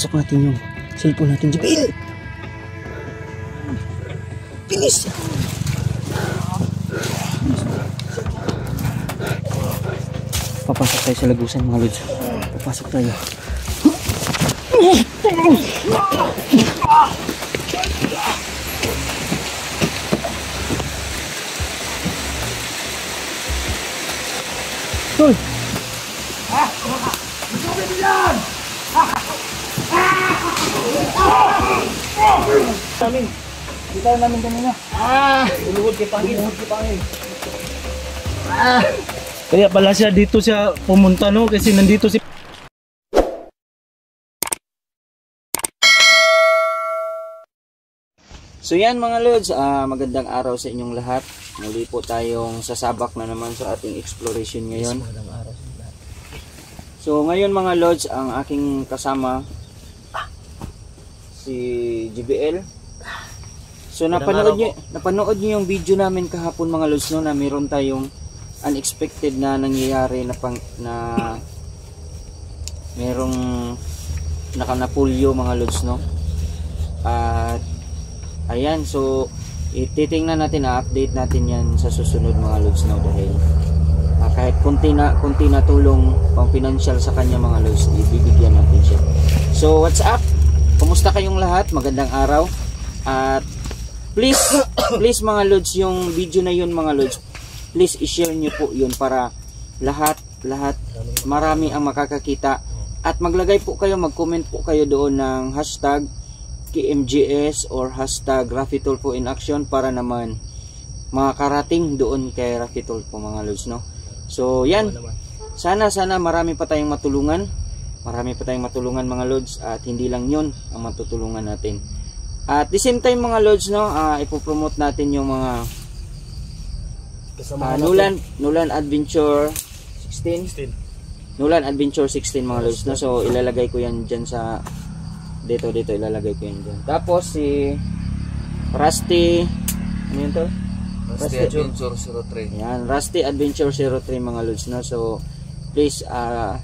ipasok natin yung cellphone natin. Jibil! Bilis! Papasok tayo sa lagusan mga lods. Papasok tayo. Tol! Namin. Kita namin kanina. Ah! Uluhod kay Pangin. Uluhod kay Pangin. Kaya pala siya dito siya pumunta no kasi nandito si So yan mga Lods, ah, magandang araw sa inyong lahat. Muli po tayong sasabak na naman sa ating exploration ngayon. So ngayon mga Lods, ang aking kasama si GBL. So napanood niyo, napanood niyo yung video namin kahapon mga Lods no na meron tayong unexpected na nangyayari na pang na merong nakanapulyo mga Lods no. At Ayan, so ititingnan natin na update natin 'yan sa susunod mga lods no dahil ah, kahit kunti na kunti na tulong pang financial sa kanya mga lods, ibibigyan natin siya. So what's up? Kumusta kayong lahat? Magandang araw. At please please mga lods yung video na yun mga lods, please i-share niyo po yun para lahat lahat marami ang makakakita at maglagay po kayo mag-comment po kayo doon ng hashtag KMGS or hashtag po in action para naman makakarating doon kay po mga lods no. So yan, sana sana marami pa tayong matulungan. Marami pa tayong matulungan mga lods at hindi lang yon ang matutulungan natin. At the same time mga lods no, uh, ipopromote natin yung mga uh, Nulan, Nulan Adventure 16. Nulan Adventure 16 mga lods no. So ilalagay ko yan diyan sa dito dito ilalagay ko yun dyan tapos si Rusty ano yun to? Rusty Adventure 03. yan Rusty Adventure 03 mga lods no so please uh,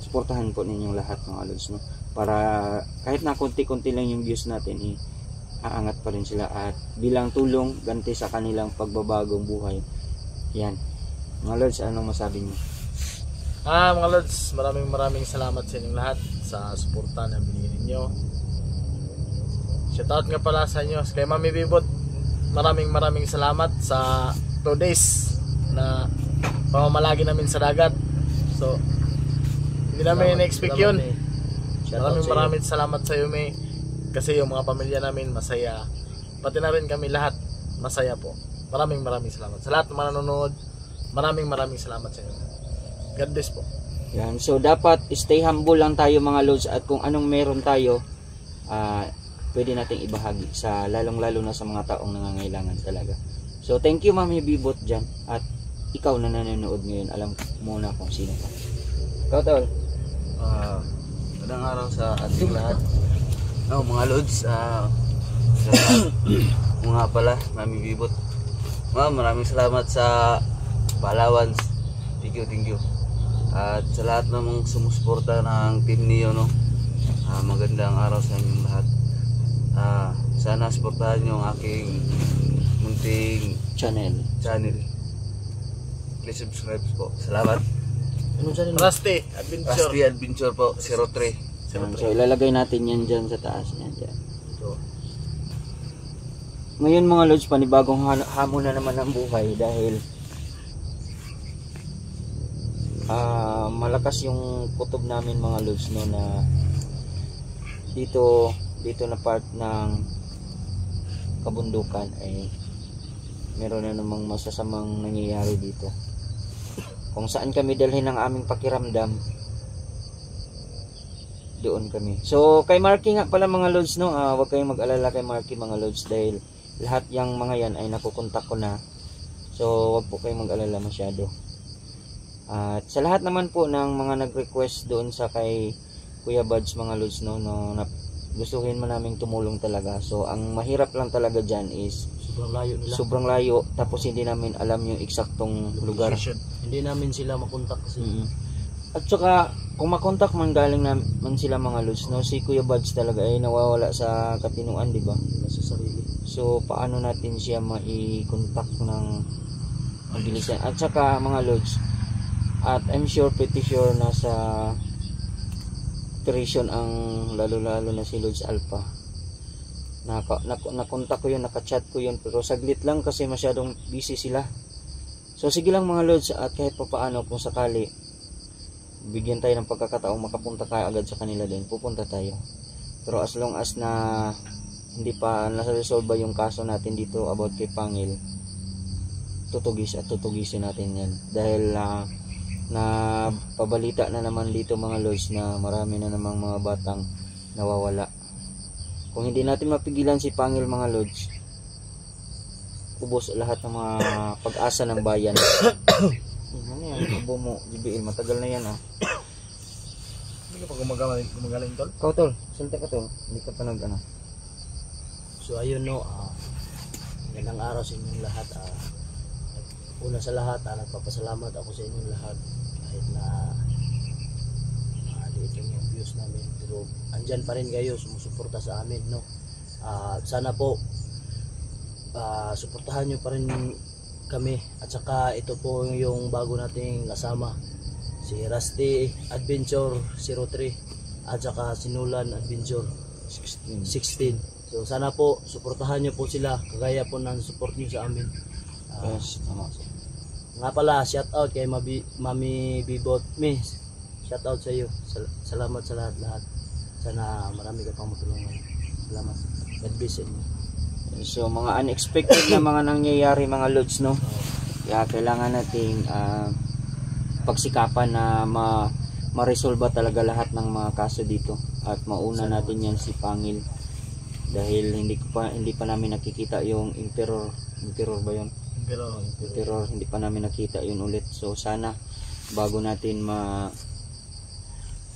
supportahan po ninyong lahat mga lods no para kahit na konti-konti lang yung views natin eh, aangat pa rin sila at bilang tulong ganti sa kanilang pagbabagong buhay yan mga lods anong masabi niyo Ah, mga Lods, maraming maraming salamat sa inyong lahat sa suporta na binigyan ninyo. Shoutout nga pala sa inyo kay Mami Bibot. Maraming maraming salamat sa 2 days na pamamalagi namin sa dagat. So, hindi namin na-expect yun. Maraming maraming salamat sa iyo, May. Kasi yung mga pamilya namin masaya. Pati na rin kami lahat masaya po. Maraming maraming salamat. Sa lahat ng mga nanonood, maraming maraming salamat sa inyo. God bless po. Yan. So dapat stay humble lang tayo mga lods at kung anong meron tayo ah pwede nating ibahagi sa lalong-lalo na sa mga taong nangangailangan talaga. So thank you Mami Bibot dyan at ikaw na nanonood ngayon alam mo na kung sino ka. Ikaw tol. Ah, magandang araw sa ating lahat. No, mga lods, ah sa mga pala, Mami Bibot. Ma'am, maraming salamat sa Palawan. Thank you, thank you. At sa lahat namang sumusuporta ng team niyo, no. Ah, magandang araw sa inyong lahat. Ah, sana suportahan niyo ang aking munting Channel. channel. Please subscribe po. Salamat. Rusty, Adventure. Rusty Adventure po, 03. So ilalagay natin yan dyan sa taas. Yan dyan. Ngayon mga lods, panibagong ha- hamon na naman ang buhay dahil ah malakas yung kutob namin mga lods no na dito dito na part ng kabundukan ay meron na namang masasamang nangyayari dito kung saan kami dalhin ang aming pakiramdam doon kami. So kay Marky nga pala mga lods no? Ah, wag kayong mag-alala kay Marky mga lods dahil lahat yung mga yan ay nakukontak ko na. So wag po kayong mag-alala masyado. At sa lahat naman po ng mga nag-request doon sa kay Kuya Buds mga lods no, no na gustuhin mo naming tumulong talaga. So ang mahirap lang talaga dyan is Sobrang layo nila. sobrang layo tapos hindi namin alam yung eksaktong lugar. Hindi namin sila makontak kasi. Mm. At saka kung makontak man galing naman sila mga lods, no, si Kuya Buds talaga ay nawawala sa katinuan, di ba? Sa sarili. So, paano natin siya mai-contact ng mabilisan? At saka, mga lods, at I'm sure, pretty sure, nasa operation ang lalo-lalo na si Lods Alpha. Naka, nak, nakontak ko yun, nakachat ko yun, pero saglit lang kasi masyadong busy sila. So, sige lang mga Lods, at kahit pa paano, kung sakali, bigyan tayo ng pagkakataong makapunta tayo agad sa kanila din, pupunta tayo. Pero as long as na hindi pa nasa-resolve yung kaso natin dito about kay Pangil, tutugis at tutugisin natin yan. Dahil ah, na pabalita na naman dito mga lords na marami na namang mga batang nawawala. Kung hindi natin mapigilan si Pangil mga lords, ubos lahat ng mga pag-asa ng bayan. ano yan, ubo mo, JBL, matagal na yan ah. Hindi ka pa gumagaling, gumagaling tol? Ikaw tol, salita ka tol, hindi ka pa nag ano. So ayun no, ah magandang araw sa inyong lahat. ah una sa lahat, ah, nagpapasalamat ako sa inyong lahat kahit na maliit yung yung views namin pero andyan pa rin kayo sumusuporta sa amin no. Ah, sana po ah suportahan nyo pa rin kami at saka ito po yung bago nating kasama si Rusty Adventure 03 at saka Sinulan Adventure 16. 16. So sana po suportahan niyo po sila kagaya po ng support niyo sa amin. Ah, Yes, tama. nga pala, shout out kay Mabi, Mami Bibot Miss. Shout out sa iyo. Sal- salamat sa lahat-lahat. Sana marami ka pang matulungan. Salamat. God bless you. So mga unexpected na mga nangyayari mga lods no. Kaya kailangan nating ah, pagsikapan na ma ma-resolve talaga lahat ng mga kaso dito. At mauna natin yan si Pangil. Dahil hindi ko pa hindi pa namin nakikita yung emperor. Emperor ba yun? Pero, emperor hindi pa namin nakita yun ulit. So sana bago natin ma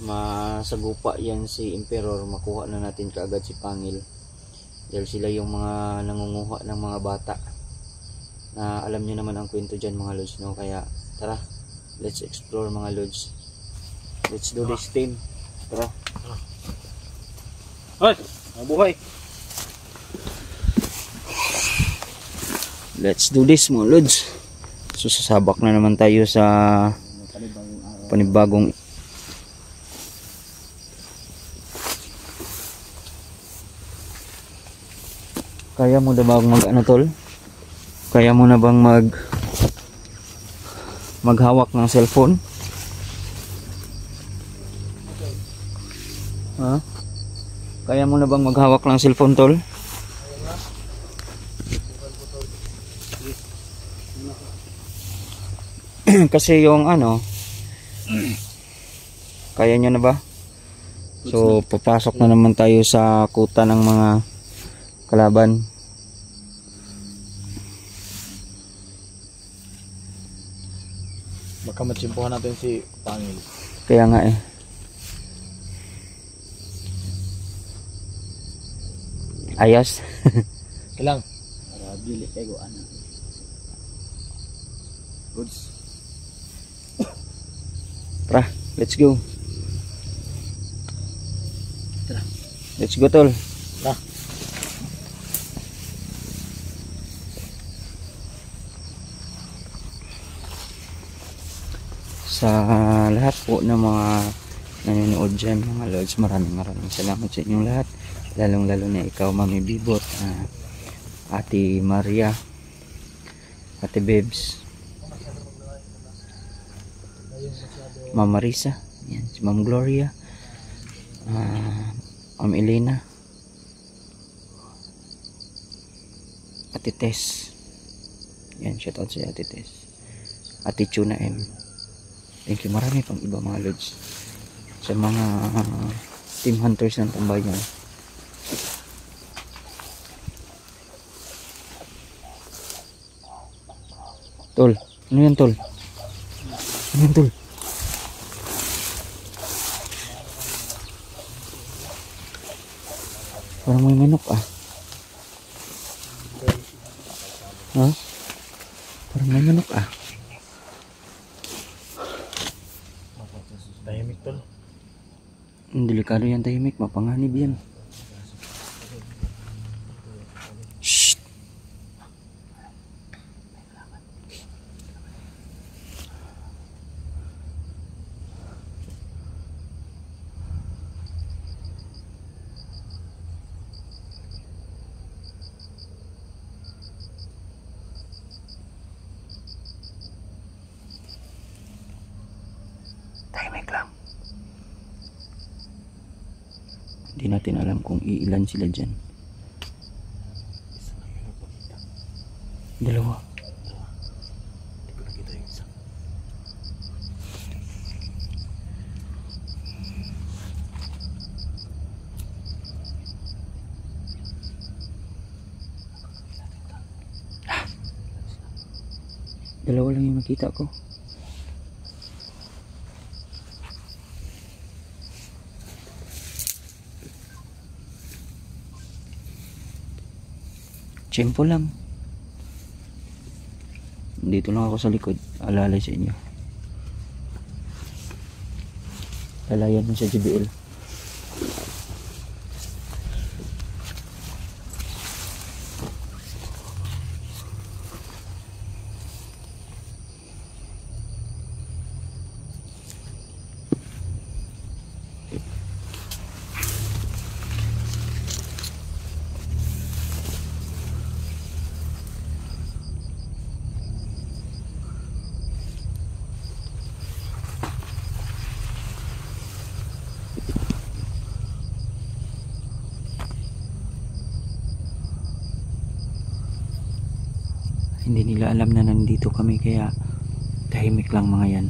masagupa yan si emperor makuha na natin kaagad si Pangil dahil sila yung mga nangunguha ng mga bata. Na alam nyo naman ang kwento dyan mga lods no? Kaya tara let's explore mga lods. Let's do this team tara. Hoy! Mabuhay! let's do this mga lods. So sasabak na naman tayo sa panibagong kaya mo na bang mag ano tol? Kaya mo na bang mag maghawak ng cellphone? Ha? Kaya mo na bang maghawak ng cellphone tol? Kasi yung ano kaya nyo na ba? So papasok na naman tayo sa kuta ng mga kalaban Baka matsimpuhan natin si Pangil. kaya nga eh ayos Kailang. Para bili kayo ano. Goods. Tara, let's go. Let's go, tol. Tara. Sa lahat po ng mga nanonood dyan, mga lords, maraming maraming salamat sa inyong lahat. Lalong lalo na ikaw, Mami Bibot, ah, Ate Maria, Ate Bebs, Ma'am Marisa, yan, si Ma'am Gloria, ah, Ma'am Elena, Ate Tess, yan, shout out sa Ate Tess, Ate Tuna M, thank you, marami pang iba mga lods, sa mga ah, team hunters ng tambayan, Tol, ano yan tol? Ano yan tol? Parang may manok ah. Ha? Parang may manok ah. Tahimik tol. Delikado yan tahimik, mapanganib yan. Shh. Tahimik lang. Hindi natin alam iilan sila dyan. Dalawa. Ah. Dalawa lang yung nakita ko. Tiyempo lang. Dito lang ako sa likod. Alalay sa inyo. Lalayan mo sa JBL. Hindi nila alam na nandito kami kaya tahimik lang mga yan.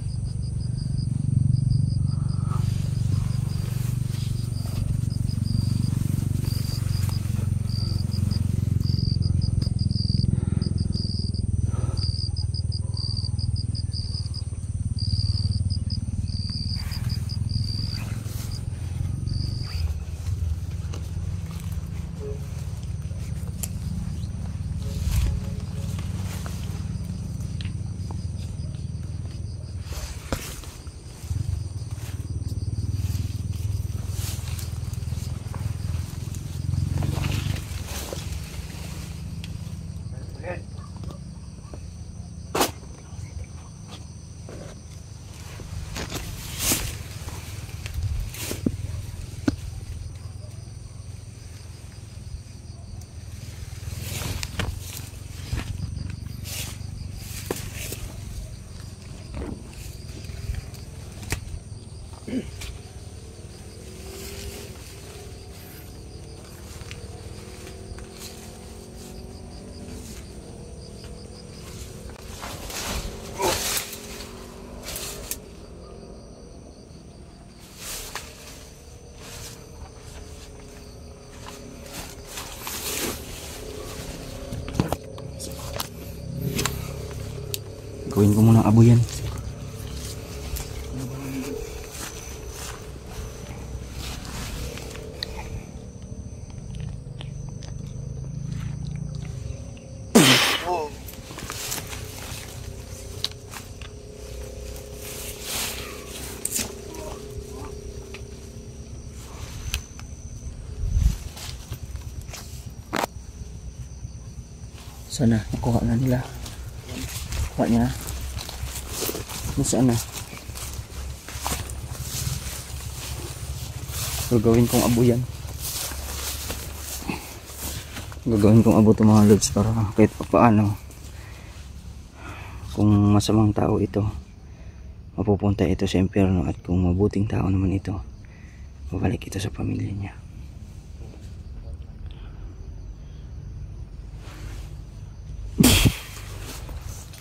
Gawin ko muna abo yan. Sana nakuha na nila. Kuha niya. Nasaan na? Gagawin kong abo yan. Gagawin kong abo itong mga lods para kahit pa paano kung masamang tao ito mapupunta ito sa impyerno at kung mabuting tao naman ito babalik ito sa pamilya niya.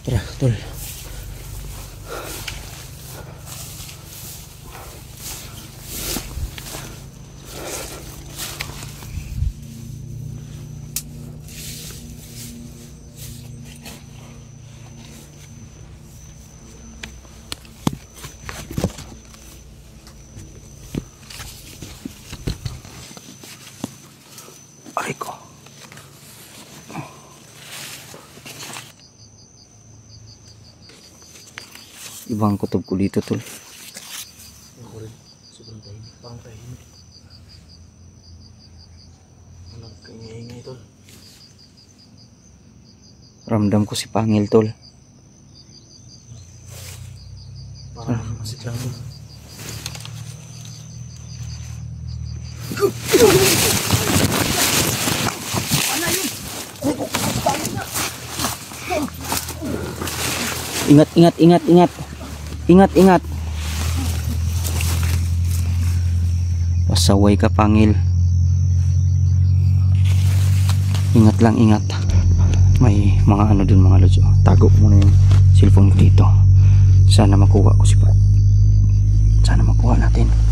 Tara, tol. Ingay-ingay tol. Ramdam ko si Pangil tol. Ingat, ingat, ingat, ingat. Ingat, ingat. Pasaway ka, Pangil. Ingat lang, ingat. May mga ano dun mga lods. oh. Tago muna yung cellphone ko dito. Sana makuha ko si Pa. Sana makuha natin.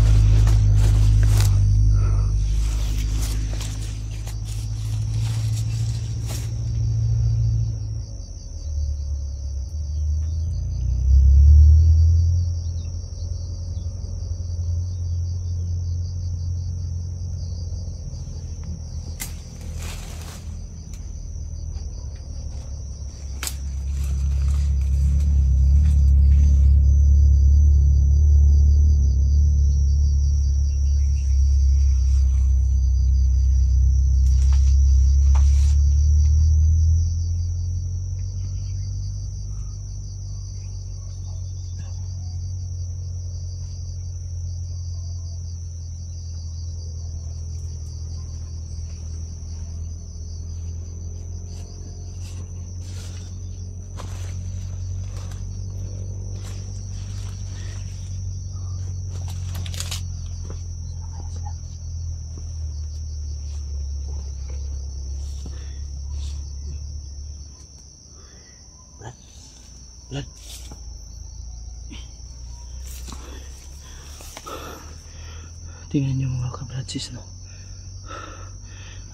Tingnan niyo mga kabradsis no.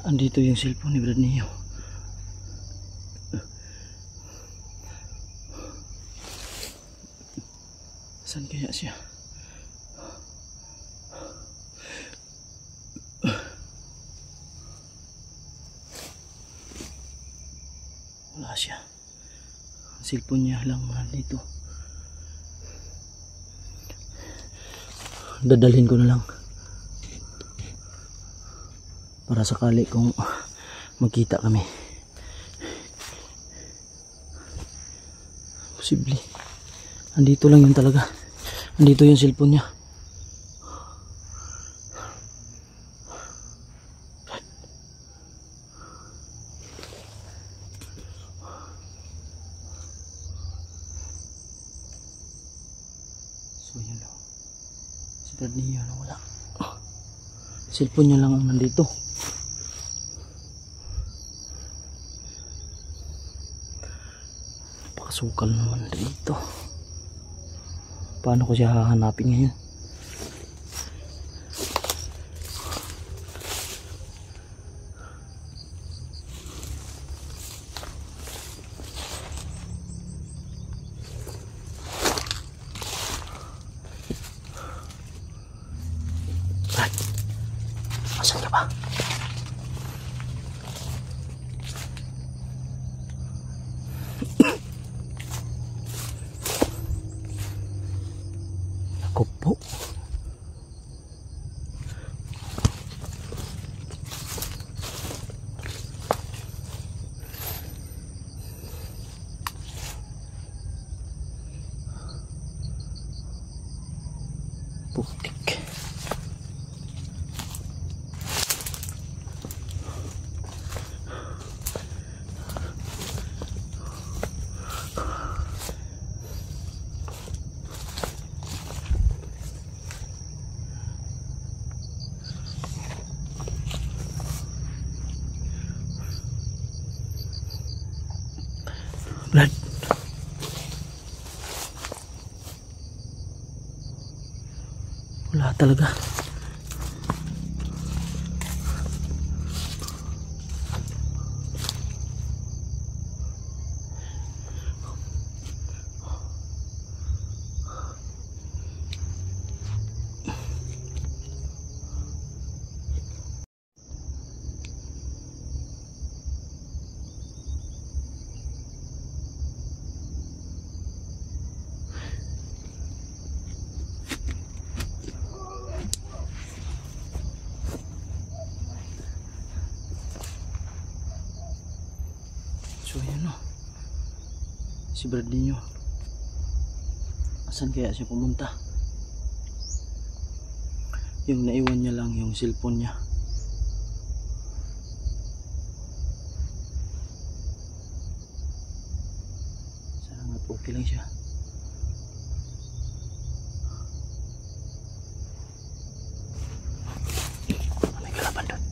Andito yung cellphone ni Brad niyo. Saan kaya siya? Wala siya. Ang cellphone niya lang nandito. Dadalhin ko na lang. Para sakali kung magkita kami. Posible. Andito lang yun talaga. Andito yung cellphone niya. So yun lang. Si Brad niya wala. Cellphone niya lang ang nandito. Napakasukal naman dito. Paano ko siya hahanapin ngayon? 这个。Si Bradinho. Asan kaya siya pumunta? Yung naiwan niya lang yung cellphone niya. Sana nga't okay lang siya. May kalaban doon.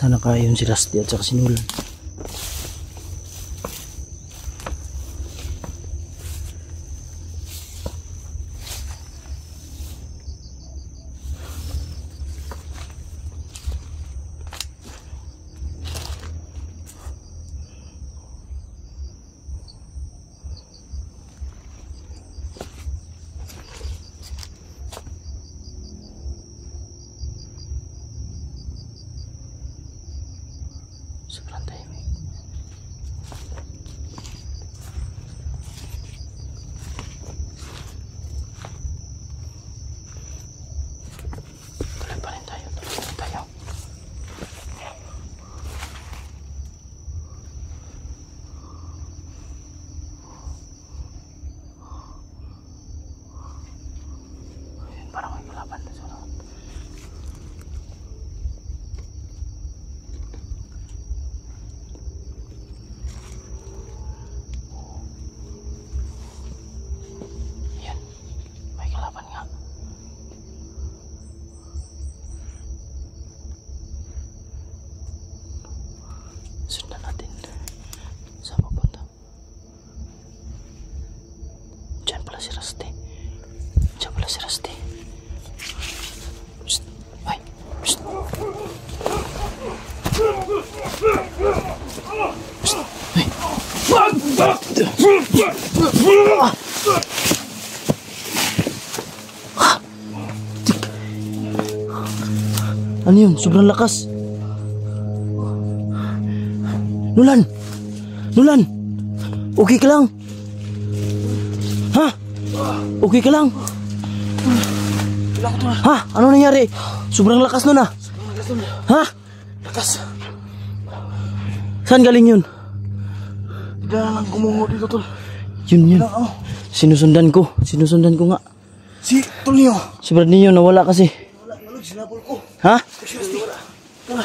Asa na kaya yun si Rusty at saka si Nolan? Si. Diyan pala si Rusty. Psst. Ay. Psst. Psst. Ay. Ano yun? Sobrang lakas. Nulan! Nulan! Okay ka lang? Okay ka lang? Ha? Ano nangyari? Sobrang lakas nun ah. Ha? Lakas. Saan galing yun? Bigla lang gumungo dito tol. Yun yun. Sinusundan ko. Sinusundan ko nga. Si tol niyo. Si Brad ninyo nawala kasi. Wala, wala, sinabol ko. Ha? Wala.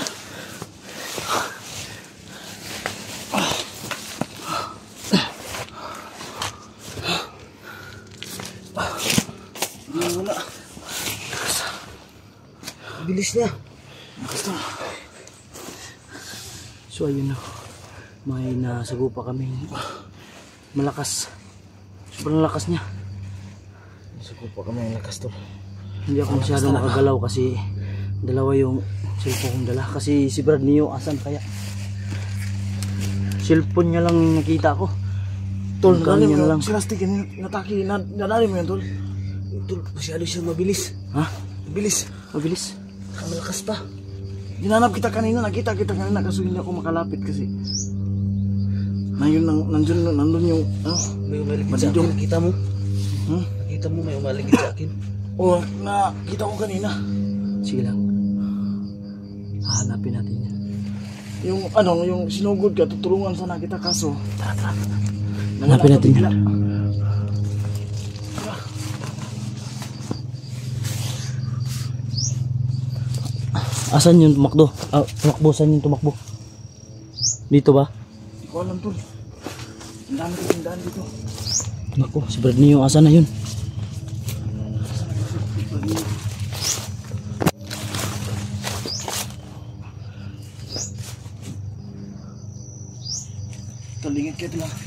Bilis niya. So ayun na. May nasago pa kami. Malakas. Sobrang lakas niya. Suko pa kami ang lakas tol. Hindi ako masyado makagalaw kasi dalawa yung cellphone kong dala. Kasi si Brad Neo, asan kaya? Cellphone niya lang nakita ko. Tol, nadali mo na lang. Si Rusty, nataki. Na, nadali mo yun tol. Tol, masyado siya mabilis. Ha? Mabilis. Mabilis. Ang malakas pa. Ginanap kita kanina, nakita kita kanina kaso hindi ako makalapit kasi. Na yun, nang, nandun, nandun yung, ano, May umaligid sa akin. Nakita mo? hmm? Nakita mo may umaligid sa akin. O, nakita ko kanina. Sige lang. Hahanapin natin yan. Yung, ano, yung sinugod ka, tutulungan sana kita kaso. Tara, tara. Hanapin natin yan. Asan yung tumakbo? Ah, tumakbo, saan yung tumakbo? Dito ba? Hindi ko alam tol. Ang dami ko tindaan dito. Nako, si Brad Neo, asan na yun? Talingit kayo tila.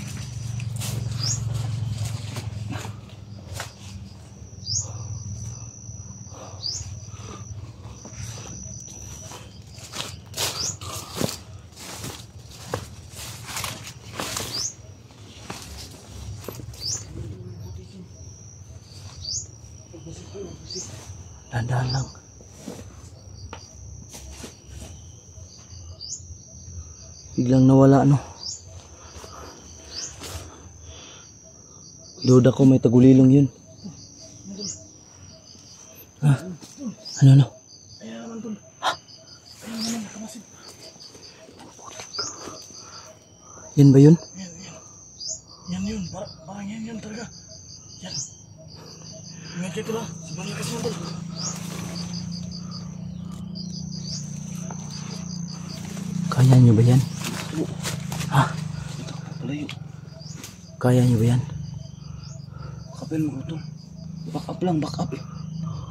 Dahan-dahan lang. Biglang nawala, no? Load ako, may tagulilong yun. Ha? Ano, ano? Yan ba yun? Kaya nyo ba yan? Kapil mo ito. Back up lang, back up.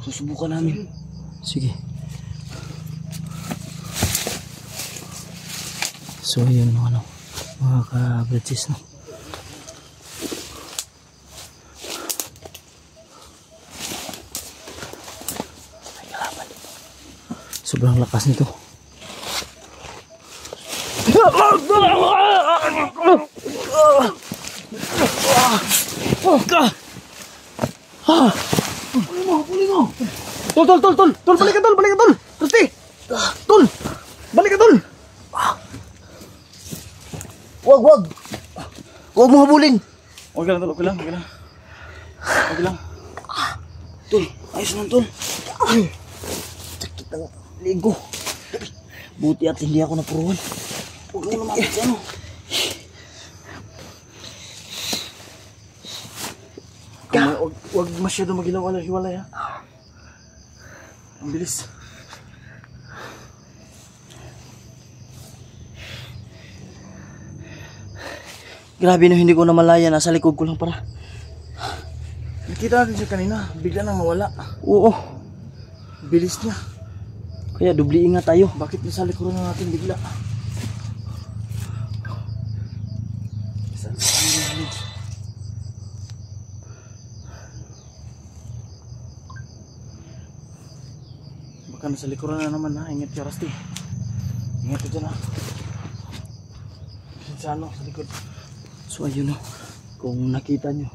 Susubukan namin. Sige. So yun mga ano, mga ka-bridges no. Sobrang lakas nito. Huwag mo habulin! Okay lang tol, okay lang, okay lang. Okay lang. Tol, ayos lang tol. Sakit ang ligo. Buti at hindi ako napuruan. Huwag mo lumapit sa ano. Ka. Wag, wag masyado magilaw ala hiwalay ha. Ang bilis. Grabe no, hindi ko na malaya. Nasa likod ko lang para. Nakita natin siya kanina, bigla nang nawala. Oo. Bilis niya. Kaya dubli ingat tayo. Bakit nasa likuran na natin bigla? Baka nasa likuran na naman ha. Ingat ka Rusty. Ingat ka dyan ha. Sa ano, sa likod. So ayun no. Kung nakita nyo.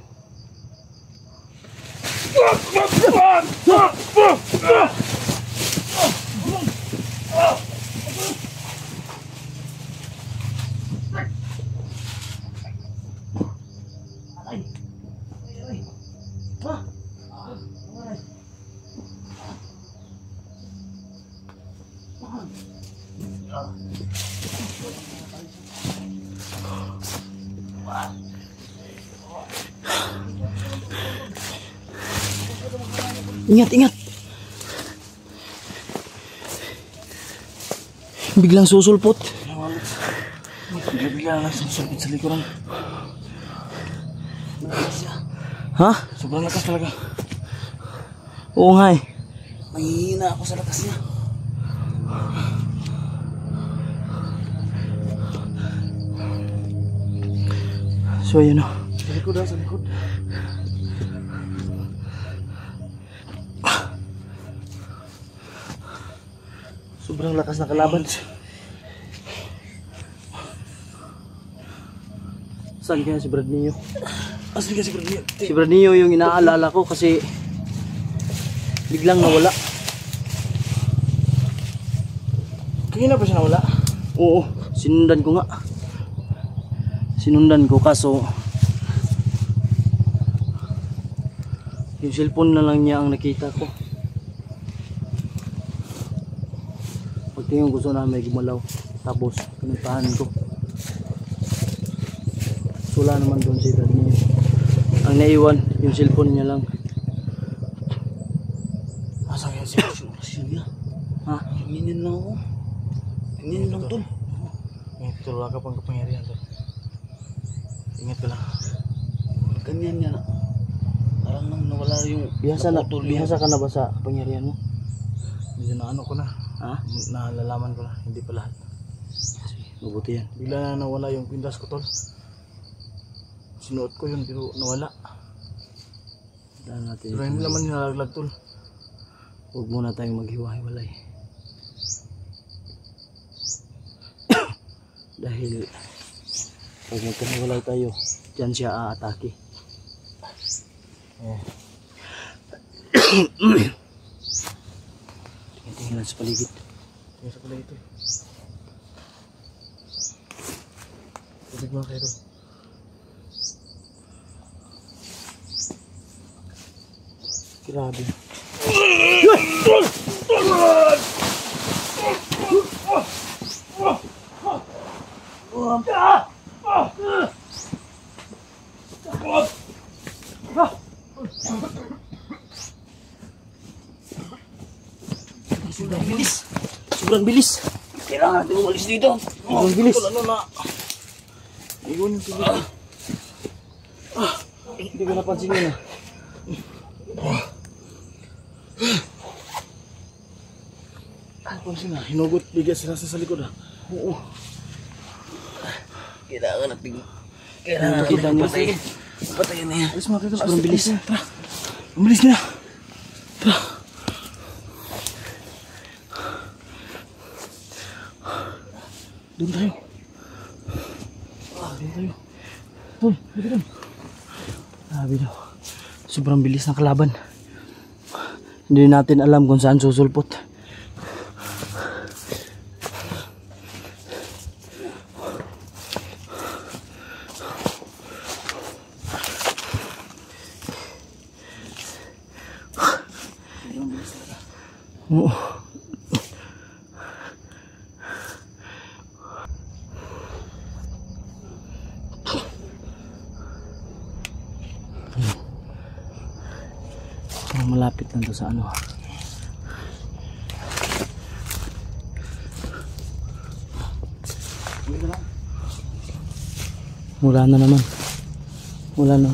Ingat, ingat. Biglang susulpot. Bigla-bigla lang sumusupit sa likuran. Ha? Sobrang lakas talaga. Oo nga eh. Mahihina ako sa lakas niya. So ayun no. Sa likod ha, sa likod. Sobrang lakas na kalaban. Saan kaya si Brad Neo? Asan kasi bro? Si Brad Neo yung inaalala ko kasi biglang nawala. Kanina pa siya nawala. Oo, sinundan ko nga. Sinundan ko kaso yung cellphone na lang niya ang nakita ko. Ko sana may gumalaw. Tapos pinuntahan ko. So, wala naman doon si Brad niya. Ang naiwan, yung cellphone niya lang. Asan kaya siya? Kasi niya. Ha? Tinginin lang ako. Tingin lang tol. Ingat ka, wala ka pang kapangyarihan tol. Ingat ka lang. Ganyan niya na. Parang nang nawala yung Bihasa na, yung- bihasa ka na ba sa pangyarihan mo? Medyo na ano ko na. Ha? Nalalaman ko na. Hindi pa lahat. Mabuti yan. Bigla na nawala yung pindas ko tol. Sinuot ko yun pero nawala. Dahil natin Pero hindi naman nalaglag tol. Huwag muna tayong maghiwa-hiwalay. Dahil pag magkahiwalay tayo, dyan siya aatake. Eh. natin sa paligid. Tingnan sa pala ito. Tubig mga kayo. Grabe. Sobrang bilis. Sobrang bilis. Kailangan natin umalis dito. Sobrang bilis. Ano na? Iwan yung tubig. Hindi ko napansin yun ah. Ano sila? Hinugot bigas sila sa likod ah. Oo. Kailangan natin kailangan natin patayin. Patayin na yan. Alis mga kayo. Sobrang bilis. Tara. Umalis na. Tara. Doon tayo. Ah, doon tayo. Tol, dito doon. Grabe daw. Sobrang bilis ng kalaban. Hindi natin alam kung saan susulpot. Oo. Parang malapit lang to sa ano. Wala na naman. Wala na.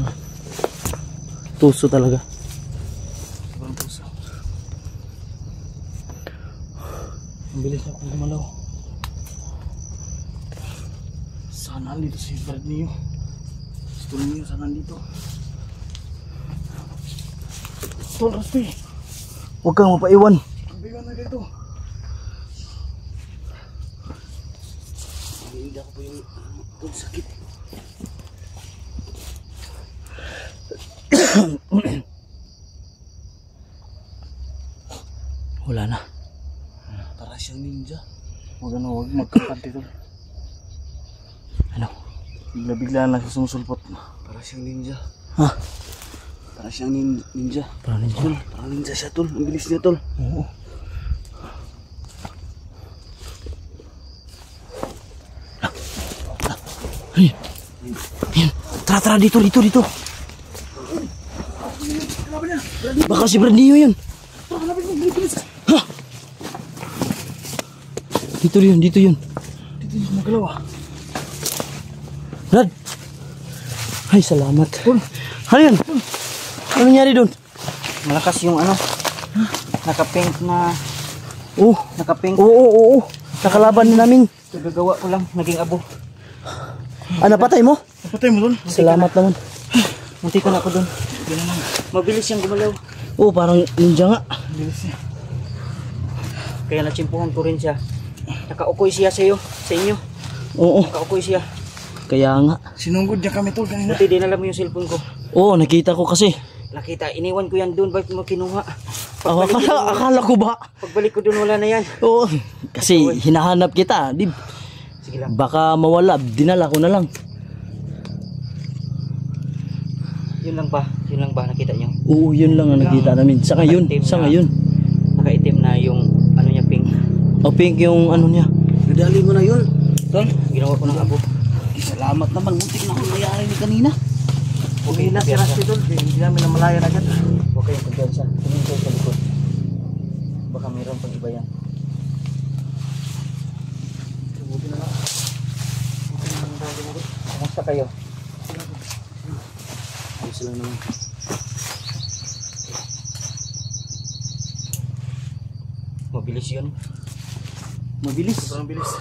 Tuso talaga. Sobrang puso. Ang bilis akong gumalaw. Sana andito si Brad niyo. Tol niyo, sana andito. Tol, Raspi. Huwag kang mapaiwan. Bigla-bigla lang siya sumusulpot. Para siyang ninja. Ha? Para siyang nin- ninja. Parang ninja. Tol, parang ninja siya tol. Ang bilis niya tol. Oo. Ay. Ayun. Tara, tara, dito, dito, dito. Baka si Brandio yun. Dito yun, dito yun. Dito yung magalaw Ay, salamat. Ano yan? Ano nangyari doon? Malakas yung ano, naka-pink na, Oh, naka-pink. oo, oo, oo. Nakalaban na namin. Gagawa ko lang, naging abo. Ah, napatay mo? Napatay mo tol. Salamat naman. Munti ko na ako doon. Mabilis siyang gumalaw. Oh, parang ninja nga. Bilis niya. Kaya natsimpuhan ko rin siya. Nakaukoy siya sa iyo, sa inyo. Oo, Nakaukoy siya. Kaya nga. Sinunggod niya kami tol kanina. Buti dinala mo yung cellphone ko. Oo, nakita ko kasi. Nakita, iniwan ko yan doon. Bakit mo kinuha? Oh, akala, akala ko ba? Pagbalik ko doon, wala na yan. Oo, kasi hinahanap kita. Di, Sige lang. baka mawala. Dinala ko na lang. Yun lang ba? Yun lang ba nakita niyo? Oo, yun lang ang nakita namin. Sa ngayon, sa ngayon. Nakaitim na yung ano niya pink. O pink yung ano niya. Nadali mo na yun. Tol, ginawa ko ng abo. Salamat naman. Muntik na akong mayari ni kanina. Okay na si Rusty tol. Hindi namin namalayan agad. Huwag kayong kumpiyansa. Tumingin kayo sa likod. Baka mayroon pang iba yan. Buti na lang. Kumusta kayo? Ayos lang naman. Mabilis yun. Mabilis. Sobrang bilis.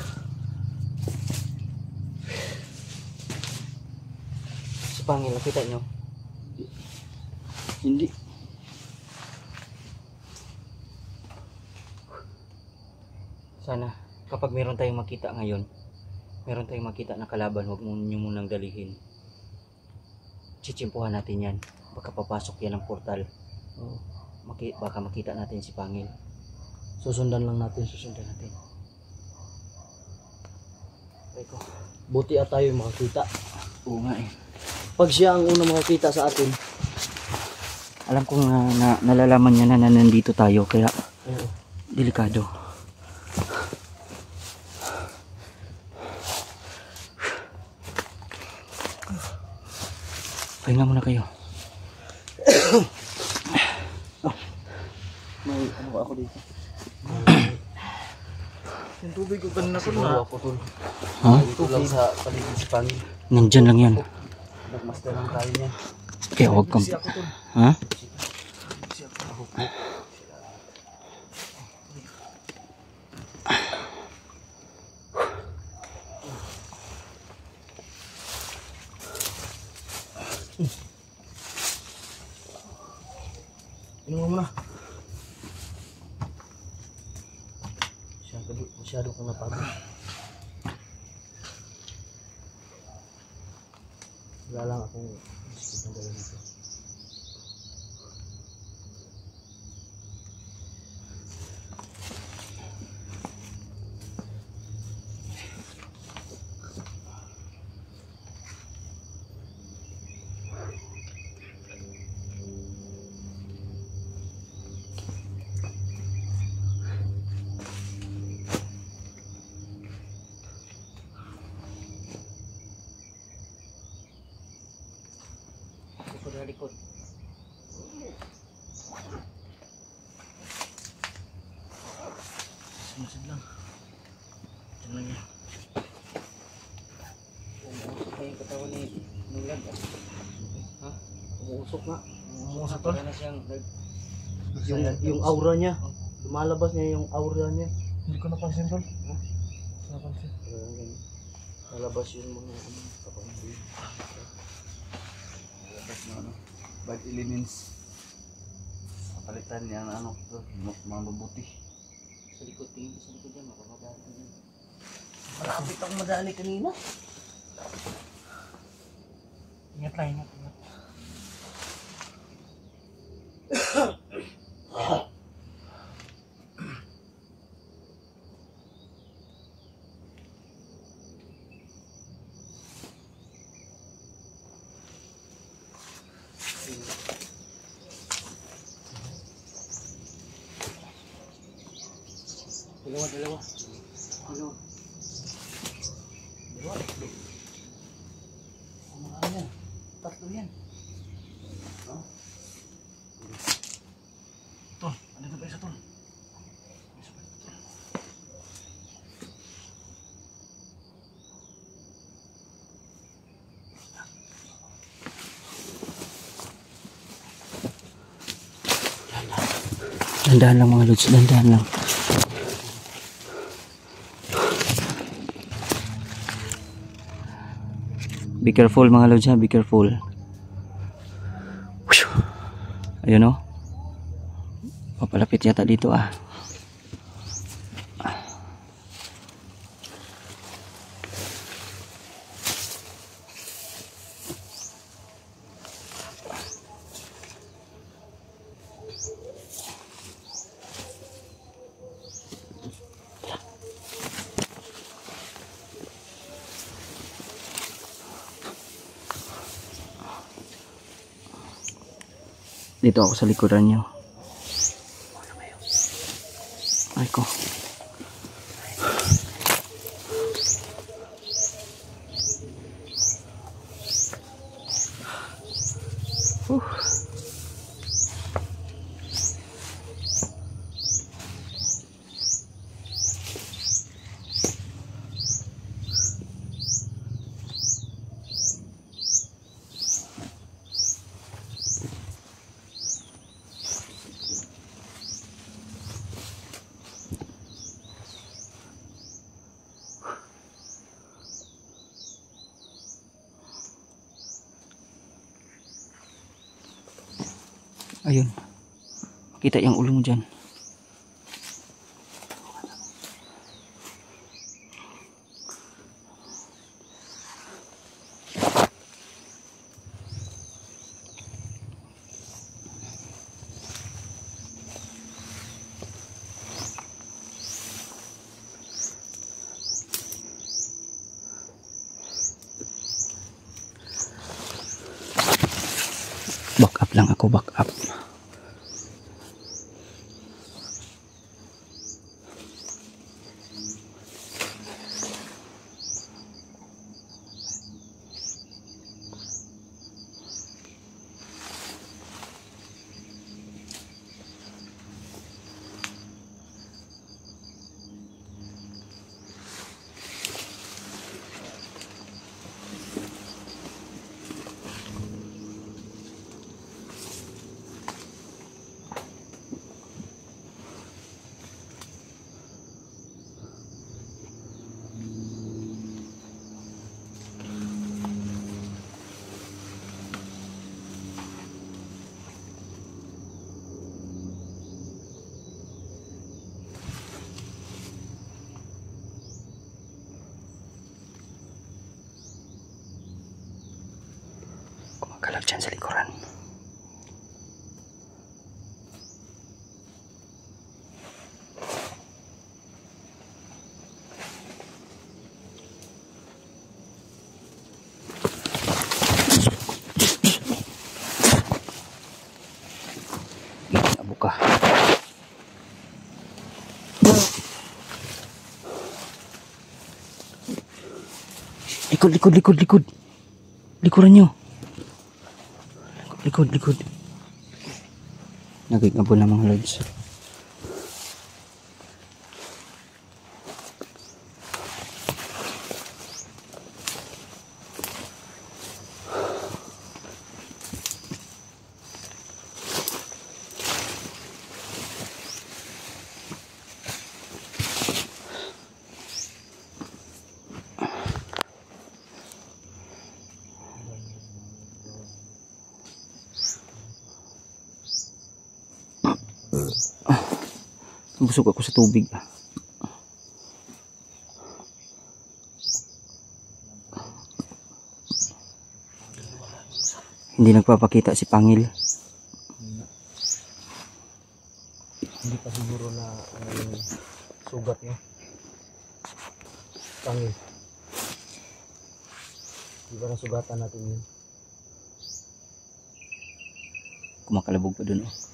Pangil, nakita niyo? Hindi. Sana kapag meron tayong makita ngayon, meron tayong makita na kalaban, huwag mo nyo munang dalihin. Chitsimpuhan natin yan. Baka papasok yan ng portal. Oo. Maki, baka makita natin si Pangil. Susundan lang natin. Susundan natin. Eko. Buti at tayo makakita. Oo nga eh. Pag siya ang unang makakita sa atin, Alam ko nga na, nalalaman niya na, na nandito tayo kaya oo, delikado. Pahinga muna kayo. may ano ba ako dito? Yung tubig ko kanina ko na. ako tol. Ha? Dito lang sa paligid si Pangin. Nandyan lang yan. Nagmaster lang tayo niya. Kaya huwag kang... Busy ako tol. Ha? Busy ako. Inom mo muna. Masyado, masyado kong napagod. Wala lang akong isip ng gawin dito. Likod na likod. Sumasid lang. Diyan lang yan. Umuusok pa yung katawan ni Nulag. Ha? Umuusok nga. Umuusap tol. Para na siyang nag... Yung, yung aura niya. Lumalabas niya yung aura niya. Hindi ko napansin tol. Hindi ko napansin. Lalabas yung mga ano, kapatid. Tapos na ano. Bad elements. Kapalitan niya ng ano. tol, mga- mabuti. Sa likod, tingin ko sa likod yan. Makamadaan ka dyan. Malapit akong madali kanina. Ingat lang, ingat. Ingat. Dalawa, dalawa. Ano? Dalawa. Ang mga ano yan. Tatlo yan. Tol, andito pa isa tol. Dandahan lang mga lods, dandahan lang. Be careful mga lods ha, be careful. Ayun o. Papalapit yata dito ah. Dito ako sa likuran nyo. Ay ko. Whew. Ayun. Kita yung ulo mo dyan. Back up lang ako, back up. Gumagalaw dyan sa likuran. Buka. Likod, likod, likod, likod. Likuran nyo. Likod, likod. Nagigabo na mga lods. Busog ako sa tubig. Hindi nagpapakita si Pangil. Hindi pa siguro na ano yung sugat niya. Pangil. Di ba nasugatan natin yun? Kumakalabog pa dun. Oh.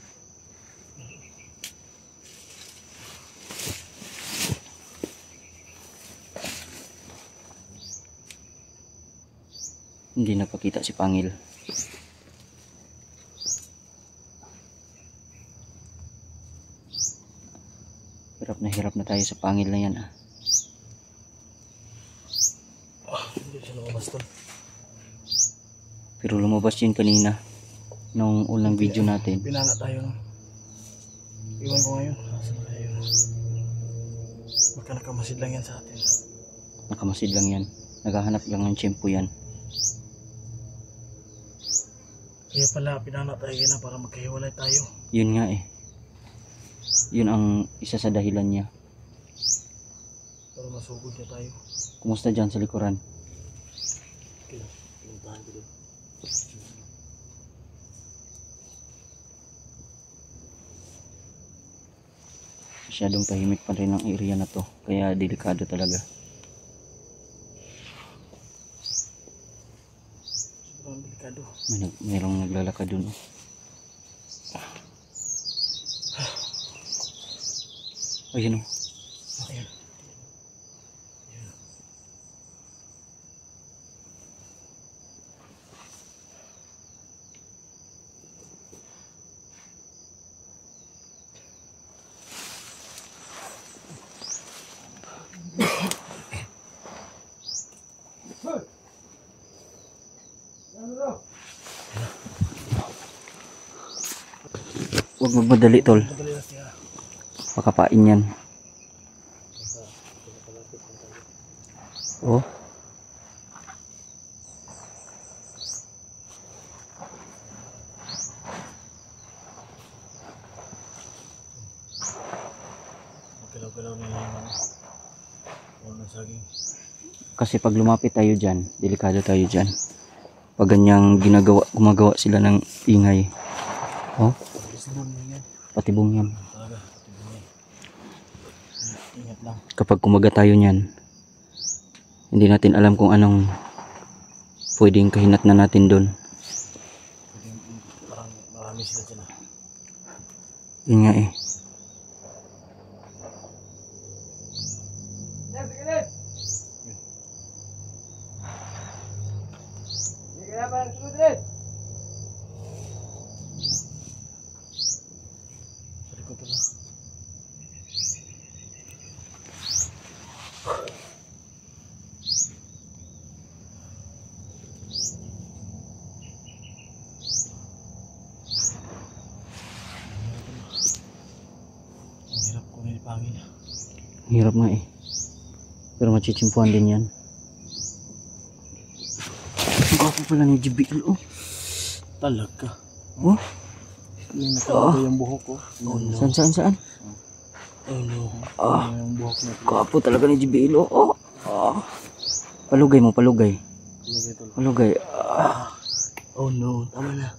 Nagpakita si Pangil. Hirap na hirap na tayo sa Pangil na yan ah. Pero lumabas yun kanina. Nung unang video natin. Pinana tayo. Iwan ko ngayon. Baka nakamasid lang yan sa atin. Nakamasid lang yan. Naghahanap lang ng tiyempo yan. Kaya pala pinana tayo na para magkahiwalay tayo. Yun nga eh. Yun ang isa sa dahilan niya. Para masugod niya tayo. Kumusta dyan sa likuran? Pinuntahan ko doon. Masyadong tahimik pa rin ang area na to. Kaya delikado talaga. Sobrang delikado. May nag, mayroong naglalakad dun. oh. Ayun oh. Ayan. Huwag magmadali tol. Pakapain yan. Oh. Kasi pag lumapit tayo dyan, delikado tayo dyan. Pag ganyang ginagawa, gumagawa sila ng ingay. Oh patibong yan. Kapag kumaga tayo nyan hindi natin alam kung anong pwedeng kahinat na natin doon yun nga eh. Machichimpuan din yan. Ang gwapo pala ni JBL oh. Talaga. Oh? Yung nakalaga yung buhok ko. Oh no. Saan saan saan? Oh no. Ah, Yung buhok na. gwapo talaga ni JBL oh. oh. Ah. Palugay mo, palugay. Palugay. Ah. Oh no. Tama na.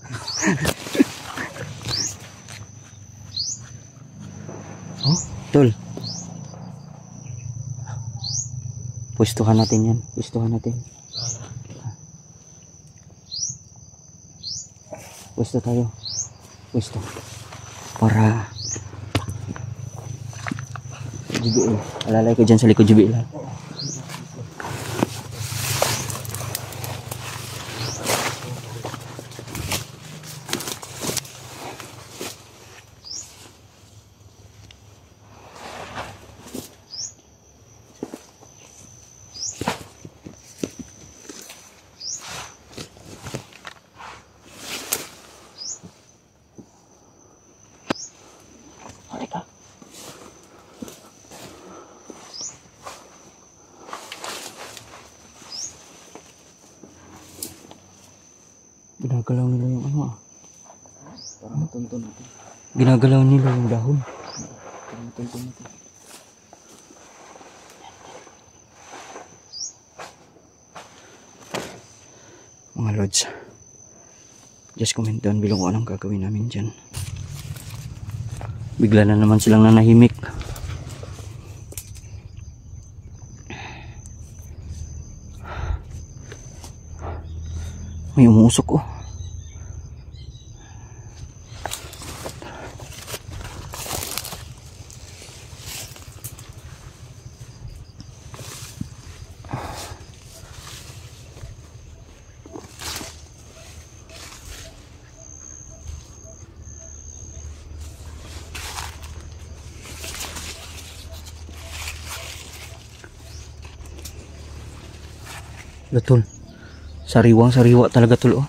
Oh, tol. Pwestuhan natin yan. Pwestuhan natin. Pwesto tayo. Pwesto. Para JBL. Alalay ko dyan sa likod JBL. ha? Halika. Ginagalaw nila yung ano ah. Parang matunto natin. Ginagalaw nila yung dahon. Parang matunto natin. Mga lords. Just comment down below kung anong gagawin namin dyan. Bigla na naman silang nanahimik. May umuusok oh. Sariwang sariwa talaga tol oh.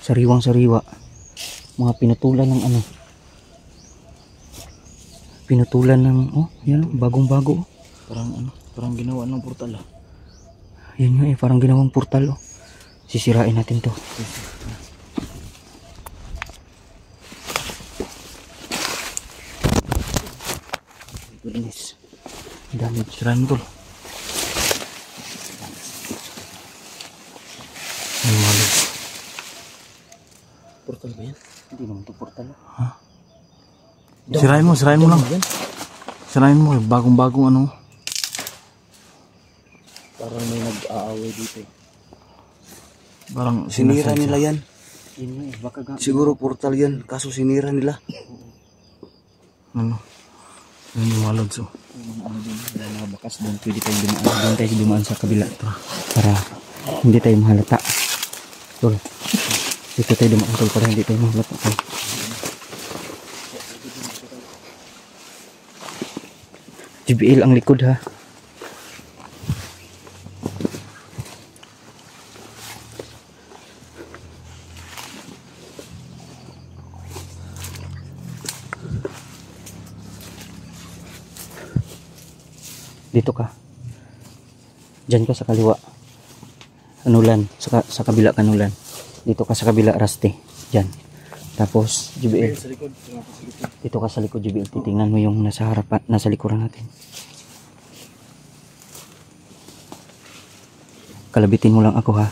Sariwang sariwa. Mga pinutulan ng ano. Pinutulan ng oh, yan bagong bago. oh. Parang ano, parang ginawa ng portal ah. Yan nga eh, parang ginawang portal oh. Sisirain natin to. Goodness. Damage. Sirain mo tol. Ay, malo. Portal ba yan? Hindi naman to portal. oh. Sirain mo, sirain mo lang. Sirain mo, bagong-bagong ano. Parang may nag-aaway dito. eh. Parang Sinira nila yan. Eh, Siguro portal yan. Kaso sinira nila. Ano? Yun yung mga lods oh. Ano bakas doon, pwede tayong dumaan. Doon tayo dumaan sa kabila. Para hindi tayo mahalata. Tol. Dito tayo dumaan tol para hindi tayo mahalata. Tol. JBL ang likod ha. Dito ka. Diyan ka sa kaliwa. Anulan. Sa, sa kabila kanulan. Dito ka sa kabila raste. Diyan. Tapos, JBL. Dito ka sa likod, JBL. Titingnan mo yung nasa harapan, nasa likuran natin. Kalabitin mo lang ako ha.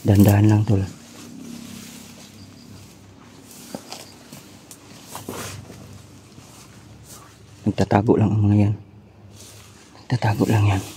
Dandahan lang tol. Nagtatago lang ang mga yan. Nagtatago lang yan.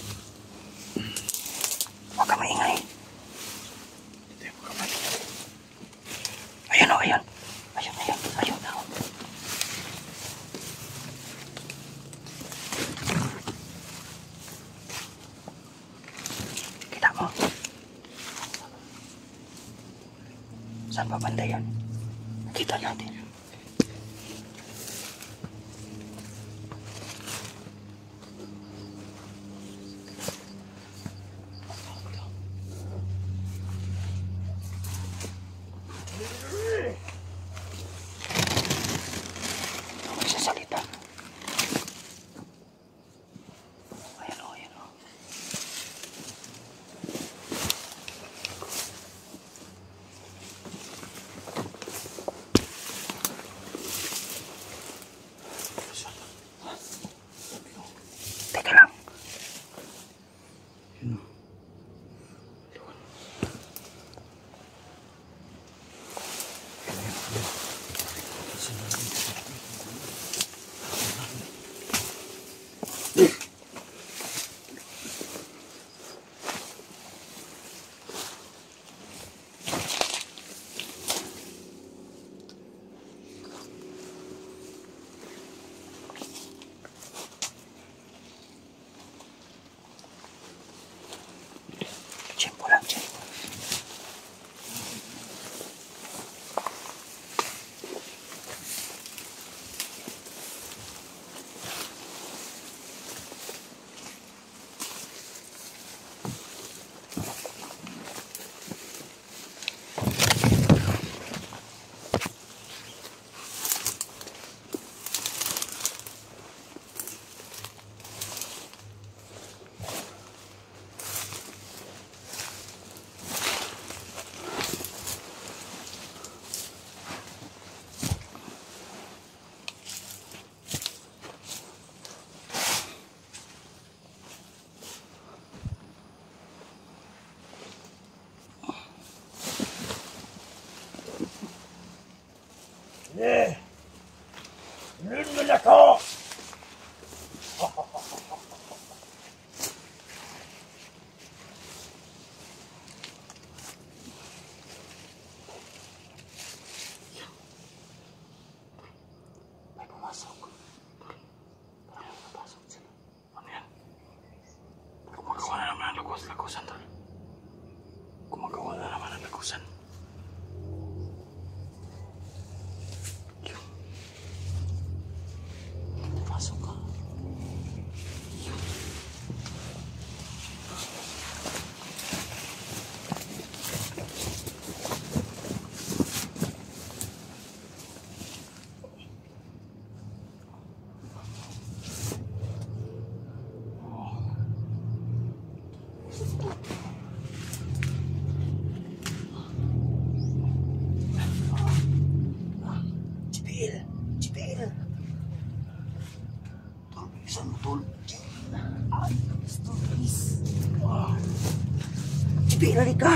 Jibil, halika!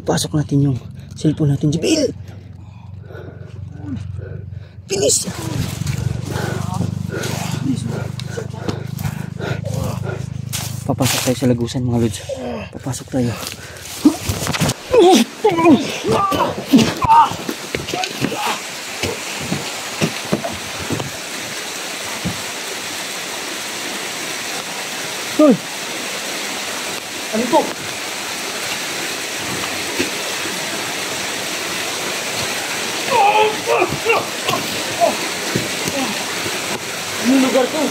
Ipasok natin yung cellphone natin, Jibil! Bilis! Papasok tayo sa lagusan mga lods. Papasok tayo. Tol! Ano po? Anong lugar to?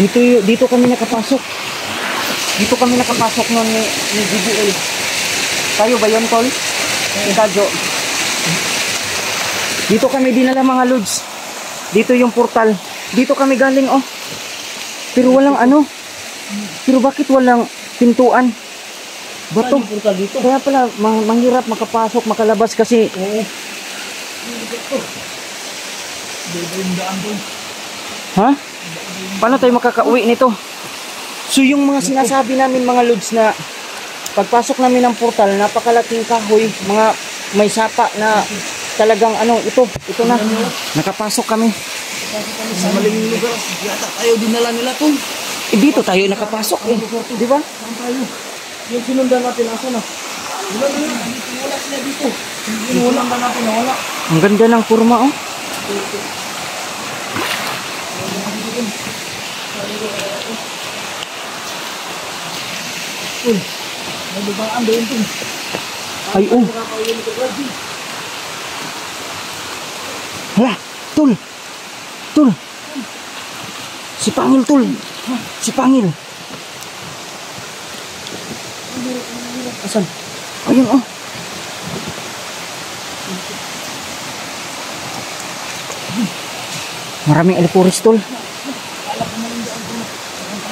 Dito, dito kami nakapasok. Dito kami nakapasok noon ni, ni GBL. Tayo ba yun, Tol? Ni Kadyo. Dito kami dinala mga lods. Dito yung portal. Dito kami galing, oh. Pero walang ano. Pero bakit walang pintuan? Bato. Kaya pala, mang- manghirap makapasok, makalabas kasi Oo. Ha? Paano tayo makakauwi nito? So yung mga sinasabi namin mga lods na pagpasok namin ng portal, napakalaking kahoy, mga may sapa na talagang ano, ito, ito na. Nakapasok kami. Sa maling lugar. Yata tayo dinala nila to. Eh, dito tayo nakapasok eh. Di ba? Saan tayo? Yung sinundan natin, asa na? Wala na yun. Wala sila dito. Sinulan ba natin na wala? Ang ganda ng kurma oh. May dumaan doon tol. Ay, oh. Hala, tul. Tul. Si Pangil, tul. Si Pangil. Asan? Ayun, oh. Maraming alipuris, tul.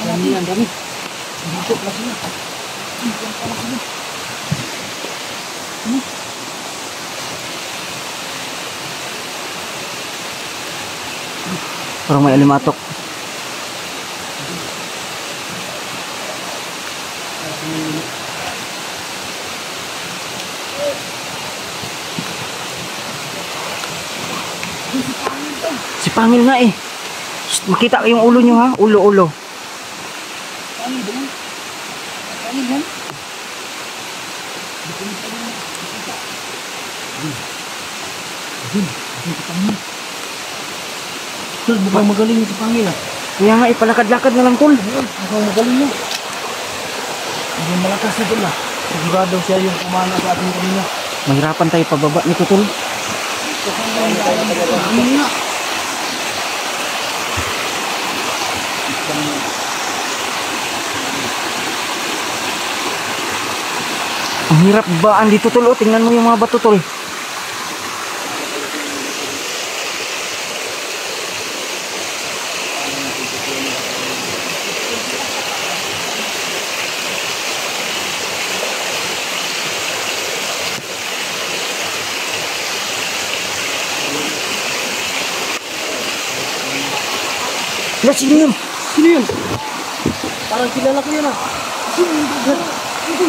Dami dami. Parang may alimatok. Pangil nga eh. Shh, makita yung ulo nyo ha. Ulo, ulo. Tol, mukhang magaling yung Pangil ah. Kaya nga, ipalakad-lakad na lang tol. Mukhang magaling niya. Hindi malakas na tol ah. Sigurado siya yung kumana sa ating kanina. Mahirapan tayo pababa nito tol. Hindi nga. Ang hirap baan dito tol. Oh, tingnan mo yung mga bato tol. Hala, sino yun? Sino yun? Parang kilala ko yun ah. Sino yun? Ito.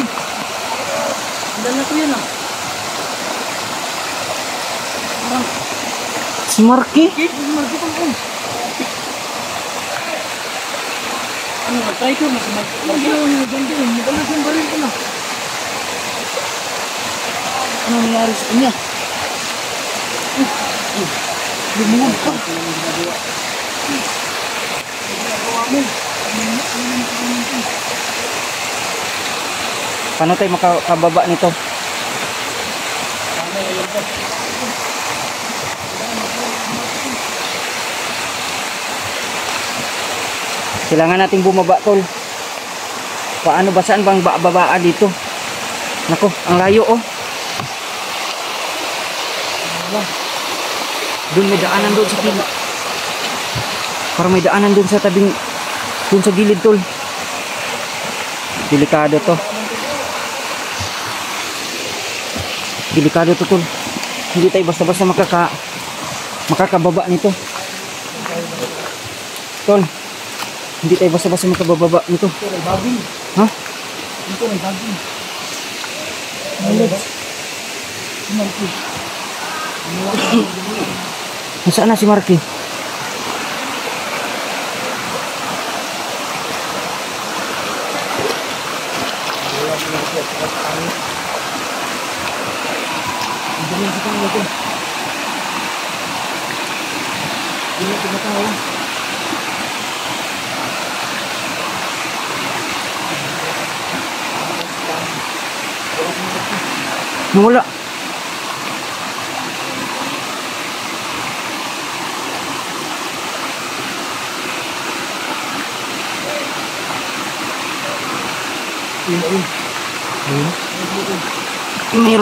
Kilala ko yun ah. Si Marky? Kit, hindi mo nakita ko. Ano, nag-try ko na si Mark. Ano ginawa niya ganda yun? Magalas yung baril ko na. Ano nangyari sa kanya? Lumuhod pa. Paano tayo makakababa nito? Kailangan nating bumaba, tol. Paano ba saan bang ba- babaan dito? Nako, ang layo oh. Doon may daanan doon sa gilid. Parang may daanan doon sa tabing doon sa gilid, tol. Delikado to. Delikado to, tol. Hindi tayo basta-basta makaka makakababa nito. Tol, hindi tayo basta-basta makababa nito. Ha? Ito may baging. Nasaan na si Marky?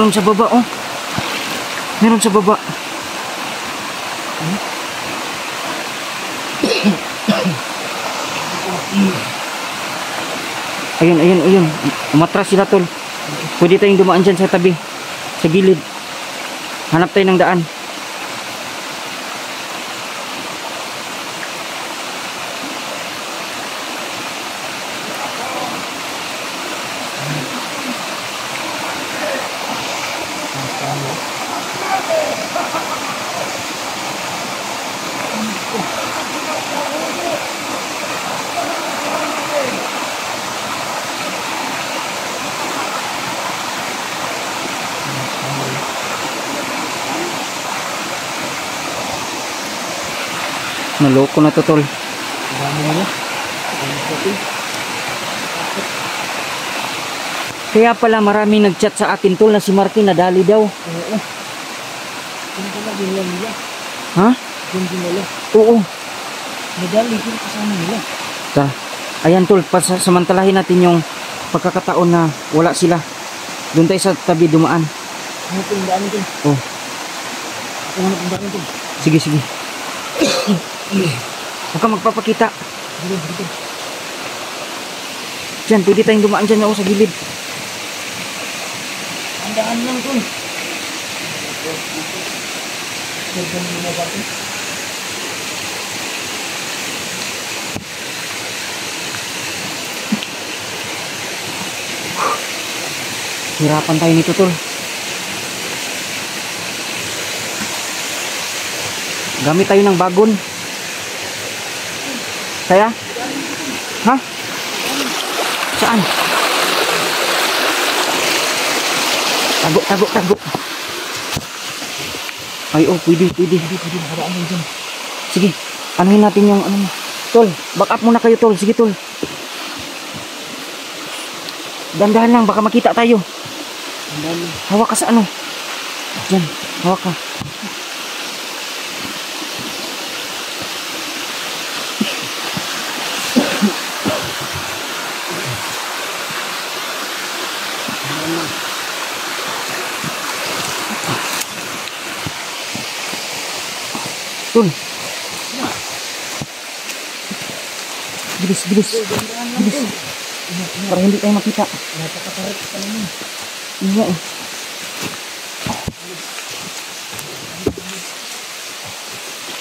Meron sa baba, oh. Meron sa baba. Ayun, ayun, ayun. Umatras sila, tol. Pwede tayong dumaan dyan sa tabi. Sa gilid. Hanap tayo ng daan. Naloko na to, tol. Dami dami Kaya pala marami nagchat sa akin tol na si Marky nadali daw. Oo. Kung pala nila nila. Ha? Nila. Oo. Madali ko kasama nila. Ta. Ayan tol, samantalahin natin yung pagkakataon na wala sila. Doon tayo sa tabi dumaan. Ano po yung daan ito? Oh. Ako hanap yung daan ito. Sige, sige. Huwag ka magpapakita. Diyan, pwede tayong dumaan dyan ako sa gilid. Ang daan lang ito? Hirapan tayo nito, tol. Gamit tayo ng bagon. Kaya? Ha? Saan? Tago, tago, tago. Ay, oh, pwede, pwede. Pwede, pwede. Haraan mo dyan. Sige, anuhin natin yung ano mo. Tol, back up muna kayo, tol. Sige, tol. Dandahan lang, baka makita tayo. Lang. Hawak ka sa ano? Diyan, hawak ka. Bilis. Bilis. Para hindi tayo makita. Iya eh.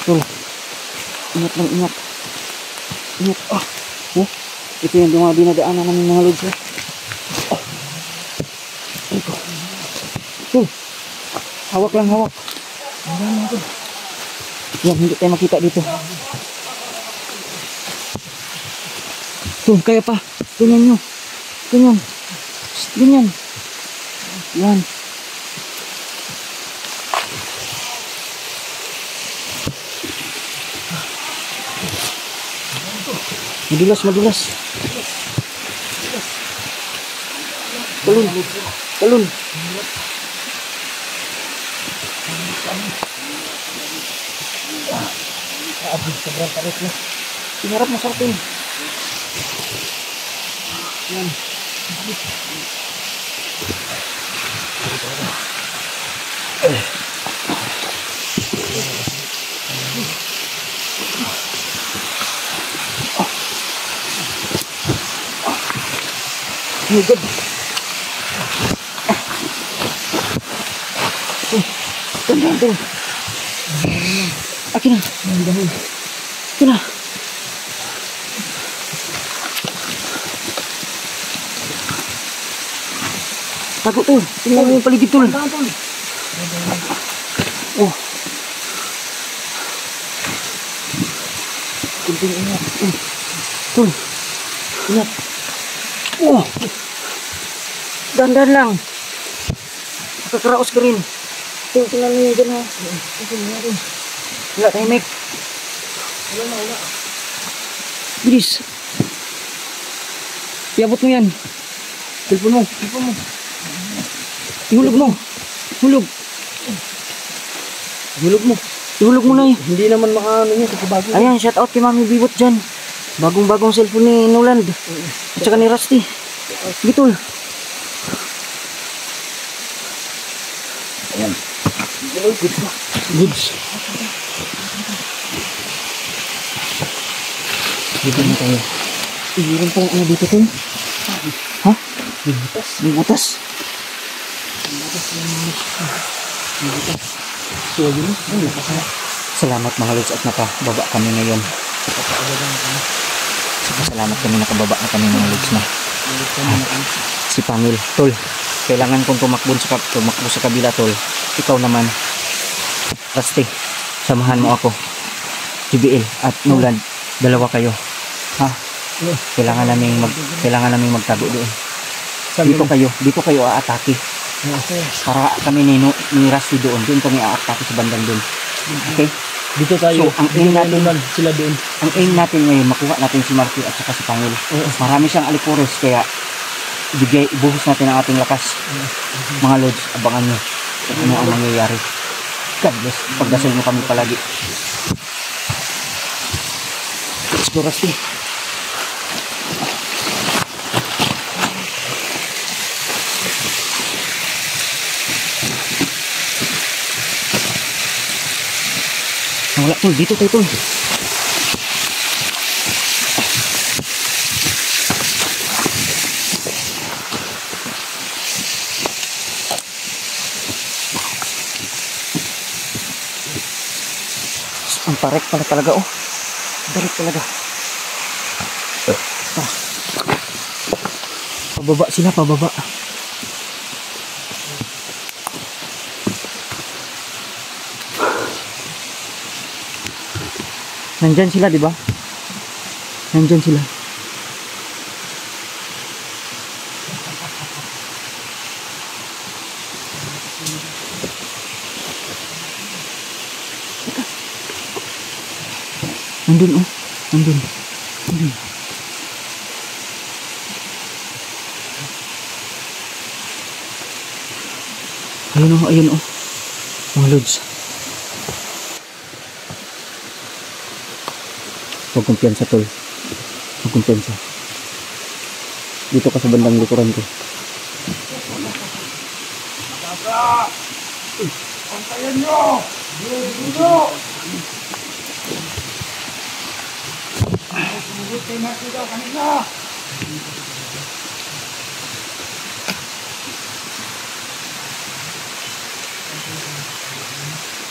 Tuh. Ingat lang, ingat. Ingat. Oh. Oh. Ito yung mga dinadaanan namin mga lods. Oh. Ito. Tuh. Hawak lang, hawak. Yan, hindi tayo makita dito. Tuh, kaya pa. Ganyan nyo. Ganyan. Shh, Ganyan. Yan. Madulas, madulas. Talun. Talun. Abi, sobrang tarik na. Pinarap mo sa atin. Yan. Oh, good. Oh, ganda ito. Akin na. Akin na. Tago tol. Tingnan mo yung paligid tol. Oh. Kunting ingat. Oh. Tol. Ingat. Oh. Dandan lang. Nakakaraos ka rin. Tingnan tingnan mo yung dyan ha. Wala tayo mic. Wala na, wala. Bilis. Iabot mo yan. Telepon mo, telepon mo. Ihulog mo. Hulog. Gulog mo. Ihulog mo na eh. Hindi naman makaano niya. Ayan, shout out kay Mami Bibot dyan. Bagong-bagong cellphone ni Noland. At saka ni Rusty. Gitol. Ayan. Goods. Dito na tayo. Iyon pa ano dito to? Ha? May butas. May butas. Salamat mga lods at nakababa kami ngayon. Salamat kami nakababa na kami mga lods na. Si Pamil. Tol, kailangan kong tumakbo sa, tumakbo sa kabila tol. Ikaw naman. Rusty, samahan mo ako. JBL at Nolan, dalawa kayo. Ha? Kailangan namin mag kailangan namin magtago doon. Dito kayo, dito kayo aatake. Para kami ni, No- ni Rusty doon, doon kami aatake sa bandang doon. Okay? Dito tayo. So, ang aim natin- naman, sila doon. ang aim natin ngayon, makuha natin si Marky at saka si Pangil. Marami siyang alipores, kaya ibigay, ibuhos natin ang ating lakas. Mga lods, abangan nyo kung ano ang mangyayari. God bless. Pagdasal mo kami palagi. Let's go, Rusty. Wala tol, dito tayo tol. Ang parek pala talaga oh. Parek talaga. Ah. Pababa sila, pababa. Nandyan sila, di ba? Nandyan sila. Nandun, oh. Nandun. Nandun. Ayun, oh. Ayun, oh. Mga lods. Huwag kumpiyansa tol. Huwag kumpiyansa. Dito ka sa bandang likuran ko.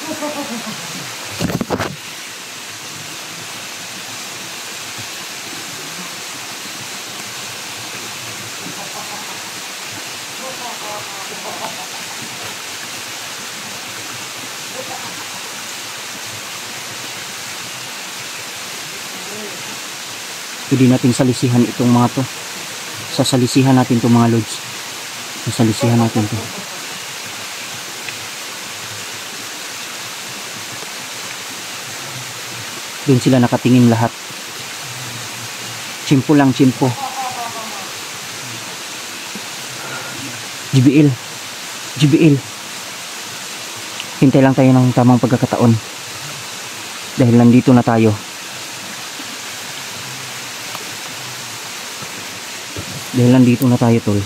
Ha ha ha ha. Pwede natin salisihan itong mga to. Sasalisihan natin itong mga lods. Sasalisihan natin to. Doon sila nakatingin lahat. Chimpo lang, chimpo. GBL. GBL. Hintay lang tayo ng tamang pagkakataon. Dahil nandito na tayo. Dahil nandito na tayo tol.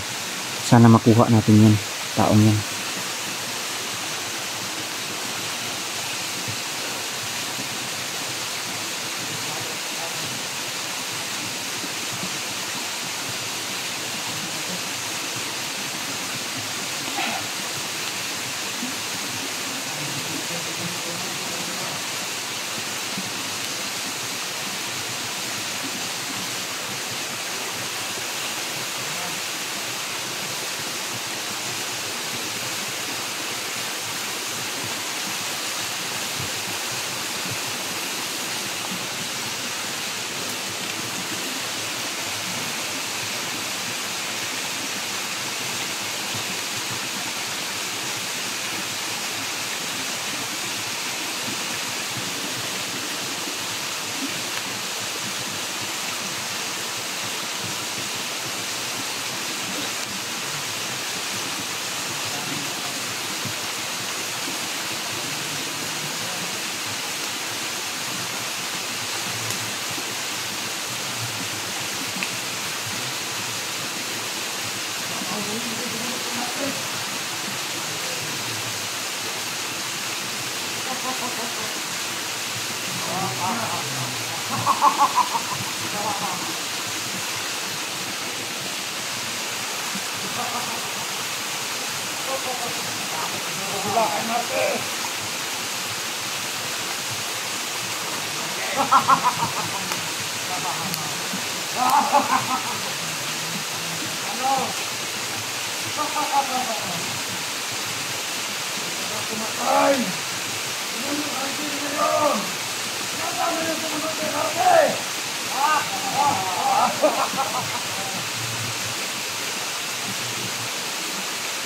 Sana makuha natin yan. Taong yan.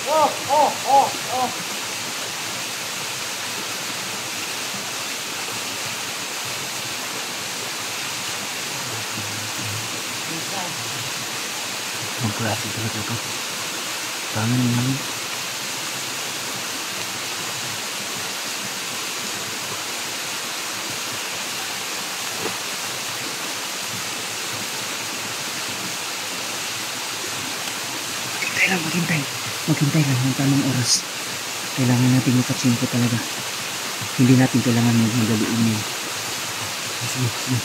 Ang klase talaga to. Tangan naman. Maghintay lang, maghintay. Maghintay lang ng tamang oras. Kailangan natin makatsimpo talaga. Hindi natin kailangan magmadaliin yun. Sige, sige.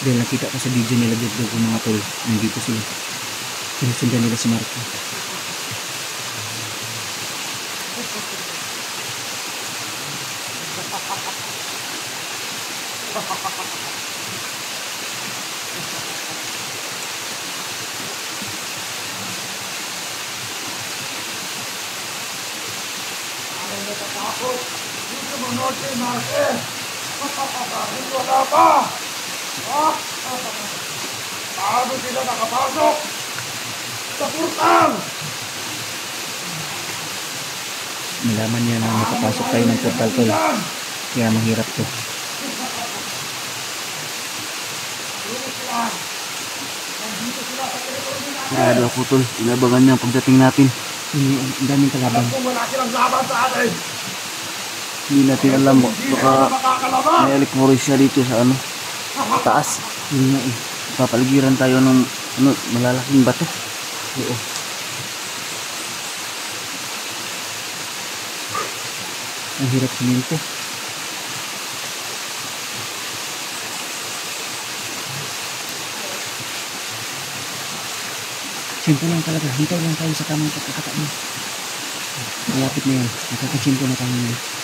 Dahil nakita ko sa video nila Dugdug yung mga tol. Nandito sila. Sinusundan nila si Marco. Malaman niya na makapasok tayo ng portal tol. Kaya mahirap to. Sigurado ako tol. Inabangan niya pagdating natin. Hindi, ang daming kalaban. Hindi natin alam. Baka may alikmores siya dito sa ano. Taas. Yun nga eh. Papaligiran tayo ng ano, malalaking bato. Oo. Ang hirap suminto. Simple lang talaga. Hintay lang tayo sa tamang pagkakataon. Malapit na yan. Nakakachimpo na tayo ngayon.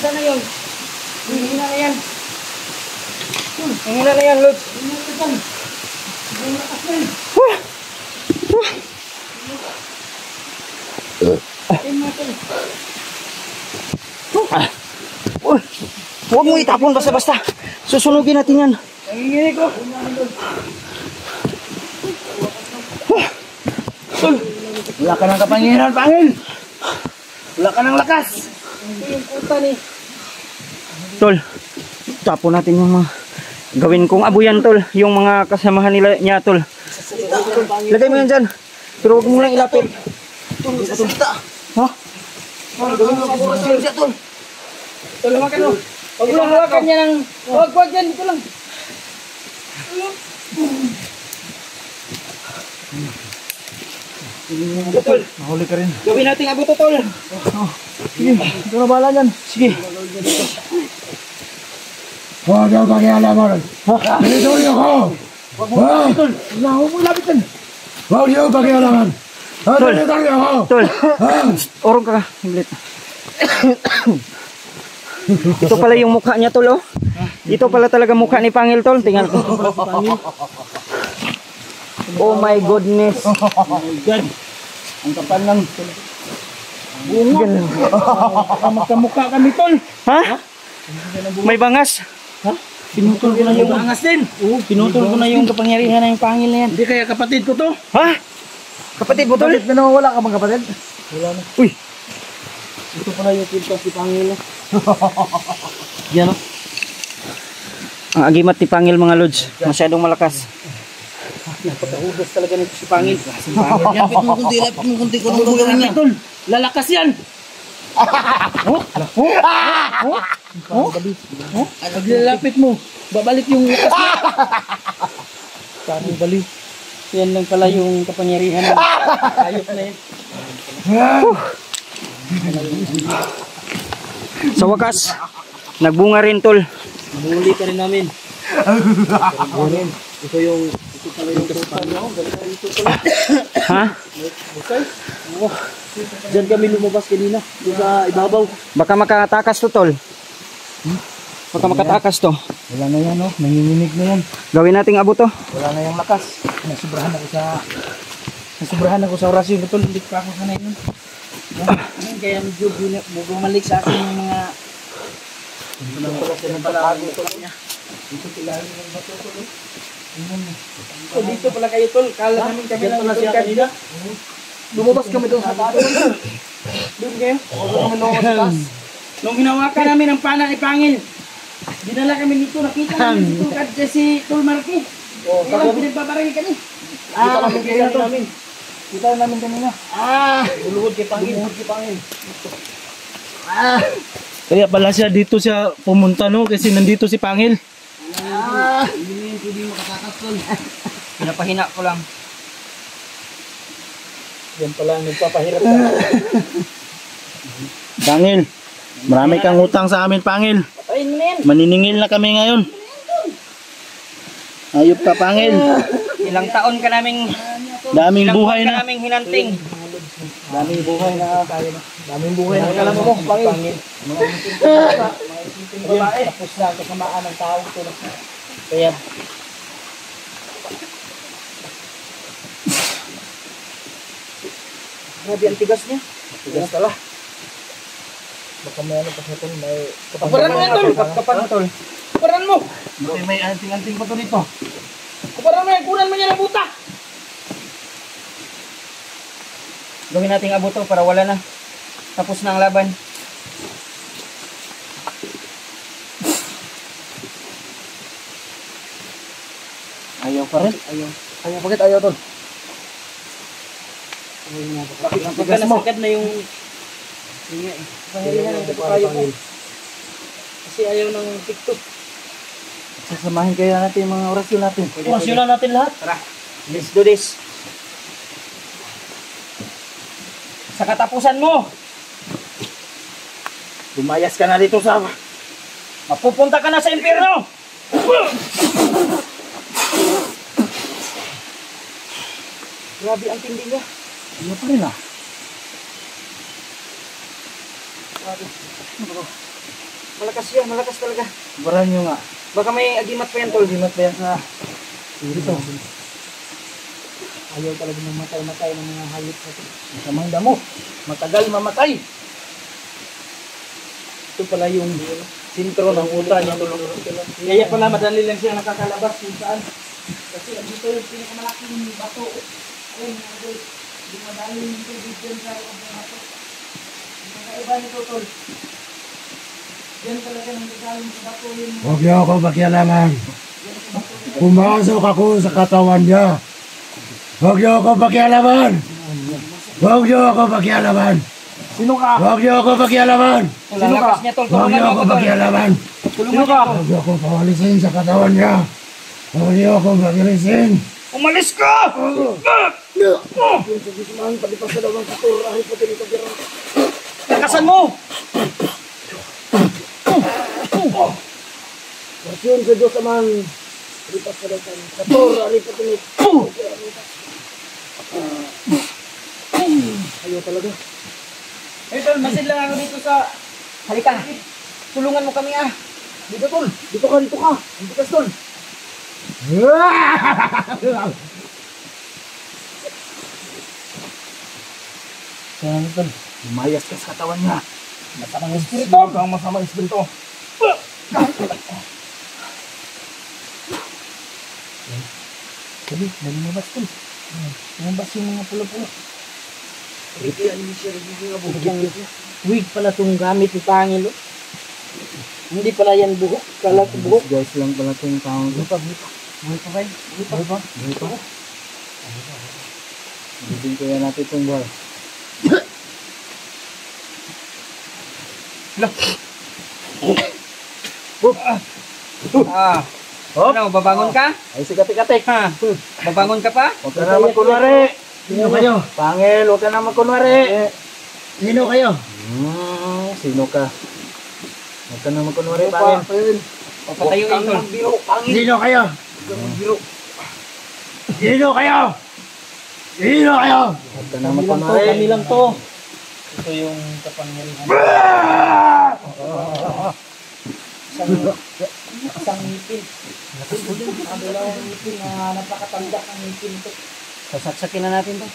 Saan na yun? Hihina na yan. Hihina na yan, Lord. Uy, mo itapon basta-basta. Susunugin natin yan. Nanginginig ko. Wala ka ng kapangyarihan, pangil! Wala ka ng lakas! Tol, tapon natin yung mga gawin kong abuyan, Tol. Yung mga kasamahan nila niya, Tol. Lagay mo yan dyan. Pero huwag mo lang ilapit. Ha? Tol, hawakan mo. Huwag mo lang hawakan niya ng... Huwag, huwag yan. Dito lang. Tol, Mahuli ka rin. gawin natin abo to, Tol. Sige, ito na bahala dyan. Sige. Huwag daw pakialaman. Dito niyo ko. Huwag. Wala, huwag mo ilapit yan. Huwag niyo pakialaman. Tol. Dito niyo ko. Tol, orong ka ka. Himlit. Ito pala yung mukha niya, Tol, oh. Ito pala talaga mukha ni Pangil tol. Tingnan ko. Oh my goodness. God. Ang kapal ng bunga. Magkamukha kami tol. Ha? May bangas. Pinutol ko na yung angas din. Oo, pinutol ko na yung kapangyarihan ng pangil na yan. Hindi kaya kapatid ko to. Ha? Kapatid mo tol? na nawawala ka bang kapatid? Wala na. Uy! Ito pala yung pinto si Pangil. Yan o. Ang agimat ni Pangil mga lods. Masyadong malakas. Napakahubos talaga nito si Pangil. Si Pangil. Lapit mo kunti, lapit mo kunti. Kung ano gagawin niya. Lalakas yan. oh? Oh? Oh? Oh? Oh? Pag lalapit mo, babalik yung lakas niya. Parang bali. Yan lang pala yung kapangyarihan ng ayok na yun. Sa wakas, nagbunga rin tol. Muli ka rin namin. Ito yung ito pala yung total no? Pala. Ha? Okay. Oh. Diyan kami lumabas kanina. Doon sa ibabaw. Baka makatakas to tol. Baka makatakas to. Wala na yan no. Nanginginig na yan. Gawin nating abo to. Wala na yung lakas. Nasubrahan ako sa nasubrahan ako sa orasyon ito. Hindi pa ako sanay nun. Yan, Kaya medyo bumalik sa akin yung mga ito lang pala siya nagpatago ko niya. Dito sila yung bato ko. So dito pala kayo tol. Kala namin kami lang siya kanina. Lumabas kami doon sa taas. Doon kayo? Oo, kami lumabas sa taas. Nung hinawakan namin ang pana ni Pangil, dinala kami dito, nakita namin dito kadya si Tol Marque. Oh, Ilang pinagbabarangay kami. Kita namin kanina namin. Kita namin kanina. Ah! Buluhod kay Pangil. Buluhod kay Pangil. Ah! Kaya pala siya dito siya pumunta no kasi nandito si Pangil. Ah! Hindi hindi makatakas tol. Pinapahina ko lang. Yan pala ang nagpapahirap ka. Pangil, marami kang utang sa amin Pangil. Patayin mo na yan. Maniningil na kami ngayon. Ayop ka Pangil. Ilang taon ka naming Daming ilang buhay ka na. naming hinanting. Daming buhay na. Daming buhay na kailan mo, ko babae. Tapos na kasamaan ng tao. Kaya Grabe ang tigas niya. tigas pala. Baka may ano pa sa tol, may Kaparan mo yan tol. Kaparan mo tol. Kuparan mo! May anting-anting pa to dito. Kuparan mo yan, kunan mo niya ng buta! Gawin nating abo to para wala na. Tapos na ang laban. Ayaw pa rin. Ayaw. Ayaw, bakit ayaw tol? Bakit ang Pagka nasagad na yung yun nga eh. Pahirihan ang kapayo ko. Kasi ayaw ng TikTok. Sasamahin kaya natin yung mga orasyon natin. Orasyonan natin lahat. Tara. Let's do this. Sa katapusan mo, Lumayas ka na dito sa... mapupunta ka na sa impyerno. Grabe ang tindi niya. Ano pa rin ah? Malakas siya, malakas talaga. Baran nyo nga. Baka may agimat pa yan, tol. Limat pa yan sa... Dito. Ayaw talaga mamatay-matay ng mga hayop na ito. Masamang damo. Matagal mamatay. Ito pala yung sintro ng utra niya. Kaya pala madali lang siya nakakalabas kung saan. Kasi dito yung pinakamalaking bato. Ayun. Hindi madali yung tubig dyan sa bato. Ang kakaiba nito, tol. Diyan talaga nang galing sa bato yung Huwag niyo ako pakialaman. Pumasok ako sa katawan niya. Huwag niyo ako pakialaman. Huwag niyo ako pakialaman. Sino ka? Huwag niyo ako pakialaman. Niya, tol. Huwag Tulungan niyo mo ako pakialaman. Mo ako. Huwag niyo ako pawalisin sa katawan niya. Huwag niyo ako pakialisin. Umalis ka! Takasan mo! Yun sa Diyos naman. Lipat ka daw sa Kator, lipat ka. Ayaw talaga. Eh, tol, masid lang ako dito sa... Halika. Tulungan mo kami ah. Dito tol. Dito ka, dito ka. Ang tigas tol. Sana tol. Lumayas ka sa katawan niya. Masamang espiritu. Ang masamang espiritu. Dali, dali mo bas tol. Lumabas yung mga pula-pula. Wig pala itong gamit ni Pangil. oh. Hindi pala yan buhok. Kala ko buhok. Guys lang pala itong taong Buhok pa, buhok pa. Buhok pa, guys. Buhok pa. Buhay pa. Bibing ko yan natin itong buhay. Ah. Ano, babangon ka? Ay, si Kati-Kati. Ha? Babangon ka pa? Huwag ka na magkunwari. Sino kayo? Pangil, huwag ka na magkunwari. Sino kayo? Hmm, sino ka? Huwag ka na magkunwari, Pangil. Papatayuin ko. Sino kayo? Sino kayo? Sino kayo? Huwag ka na Kami lang to, magkunwari. kami lang to. Ito yung kapangyarihan. Isang, isang ngipin. Ang dalawang ngipin na napakatanda ang ngipin ito. Sasaksakin na natin to.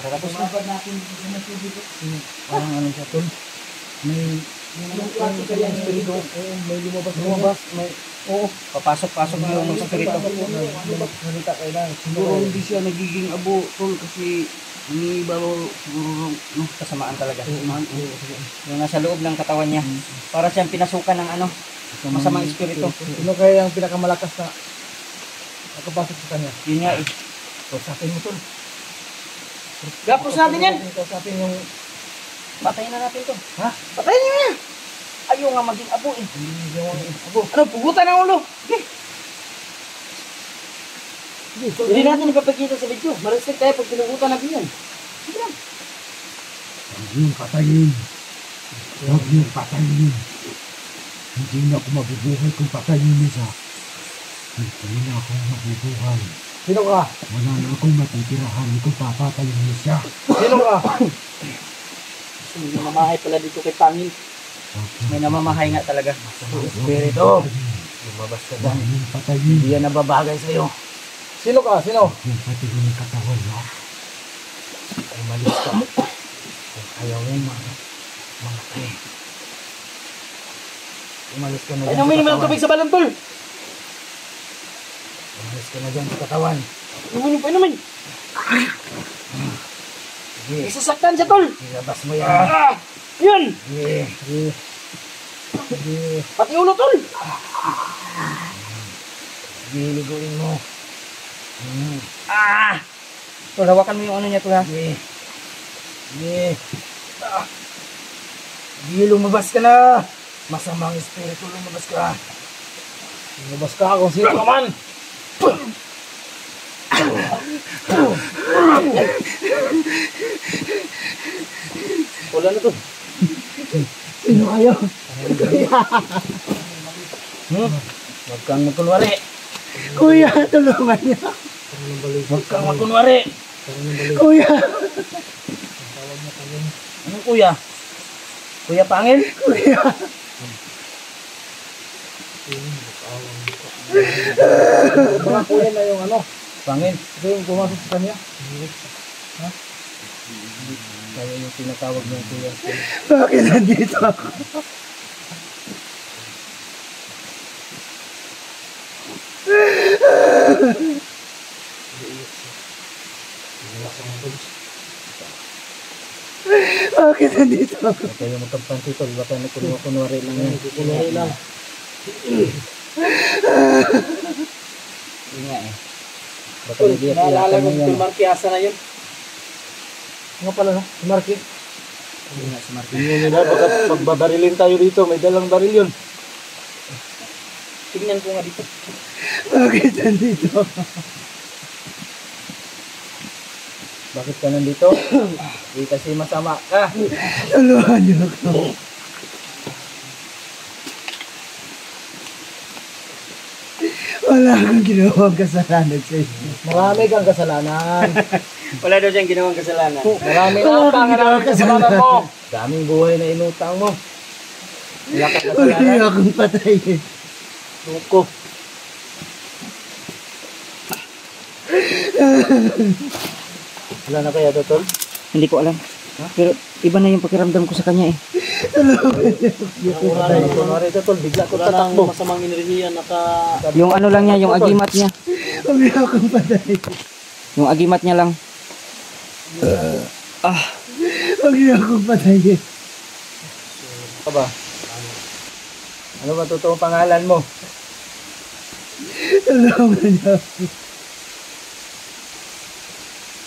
Para tapos na. natin yung nasubi ko. Parang ano siya, tol? May, Yung klase kaya yung espiritu. Oo, may lumabas. lumabas, may, Oo, papasok-pasok yung espiritu. Nalita kayo na. Siguro hindi siya nagiging abo, tol, kasi umiibaw siguro no, Kasamaan talaga. Yung nasa loob ng katawan niya. Para siyang pinasukan ng ano, masamang espiritu. Sino kaya ang pinakamalakas na nakapasok sa kanya? Yun nga eh. Kausapin mo tol. Gapos natin yan. Kausapin yung Patayin na natin to. Ha? Patayin niyo yan. Ayaw nga maging abo eh. abo. Ano, pugutan ang ulo. Hindi natin ipapakita sa video. Marestek tayo pag pinugutan natin yan. Huwag niyong patayin. Huwag niyong patayin. Hindi na ako mabubuhay kung patayin niyo siya. Hindi na ako mabubuhay. Sino ka? Wala na akong matitirahan kung papatayin niyo siya. Sino ka? May namamahay pala dito kay Pangil. May namamahay nga talaga. Espiritu! lumabas ka Huwag niyong patayin. Hindi yan nababagay sa'yo. Sino ka? Sino? Niyong patayin ang katawan niyo. Umalis ka. Kung ayaw mong mga mamatay. Umalis ka na Ay, dyan namin sa katawan. tubig sa balantol. Umalis ka na dyan sa katawan. Namin pa naman. Sige, Isasaktan siya, tol. ilabas mo yan. Ah! Yun! Sige, sige. Sige, Pati ulo, tol. sige, liguin mo. Hmm, Ah! Tol, hawakan mo yung ano niya to ha. Sige. Sige. Ah. Sige, lumabas ka na. Masamang espiritu, lumabas ka. Lumabas ka kung sino ka man. Wala na, tol. Sino kayo? Huwag kang magkunwari. Kuya, tulungan niyo. Huwag kang magkunwari. Kuya, Anong kuya? Kuya Pangil? kuya. Mga kuya na yung ano. Pangil? Ito yung pumasok sa kanya. Kaya yung tinatawag ng kuya. Bakit nandito ako? Bakit nandito? Huwag kayo magkampanti tol. Baka nagkunwari lang yan. Kunwari lang. Yun nga eh. Baka Tol, nag-iyak-iyakan naalala mo si yan. Marky asa na yun. Nga pala no? Si Marky. Nga si. Tingnan nyo na. Baka pagbabarilin tayo dito. May dalang baril yun. Tingnan ko nga dito. Bakit nandito? Bakit ka nandito? Di kasi masama ka. Tulungan niyo ako. Wala akong ginawang kasalanan sa inyo. Marami kang kasalanan. Wala daw siyang ginawang kasalanan. Marami na Wala ang kang ng kasalanan mo. Daming buhay na inutang mo. Huwag niyo akong patayin. Suko. Wala na kaya to, tol? Hindi ko alam. Pero iba na yung pakiramdam ko sa kanya eh. Wala na kunwari ito, tol. Bigla ko tatakbo. masamang enerhiya naka... Yung ano lang niya, yung agimat niya. Akong. Yung agimat niya lang. Huwag niyo akong patayin. Ka ba? Ano ba totoong pangalan mo? Tulungan niyo.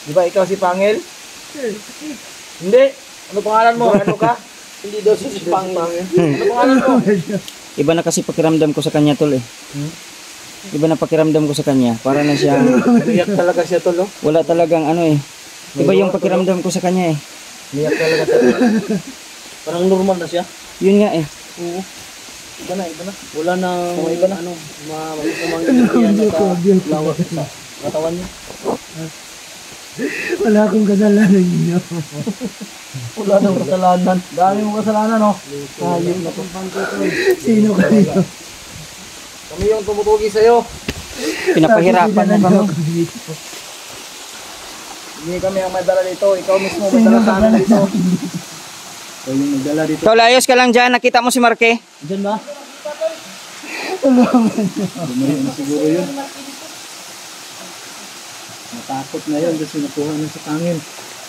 Di ba ikaw si Pangil? Hindi. Ano pangalan mo? Ano ka? Hindi daw si Pangil. Ano pangalan mo? Iba na kasi pakiramdam ko sa kanya tol eh. Iba na pakiramdam ko sa kanya. Para na siya, Iyak talaga siya, tol, no? wala talagang ano eh. Iba yung pakiramdam ko sa kanya eh. Iyak talaga siya. Parang normal na siya. Yun nga eh. Oo. Iba na, iba na. Wala nang, iba na. ano, ma masamang enerhiya naka-lawak sa katawan niya. Wala akong kasalanan niyo. Wala nang kasalanan. Dami mong kasalanan, no? Ayun na to. Sino kayo? Kami yung tumutugi sa'yo. Pinapahirapan mo kami. Hindi kami ang may dala dito. Ikaw mismo may dala sa amin dito. Ikaw yung nagdala dito. Tol, ayos ka lang dyan. Nakita mo si Marque? Diyan ba? Bumalik na siguro yun. Natakot na yun kasi nakuha na sa pangil.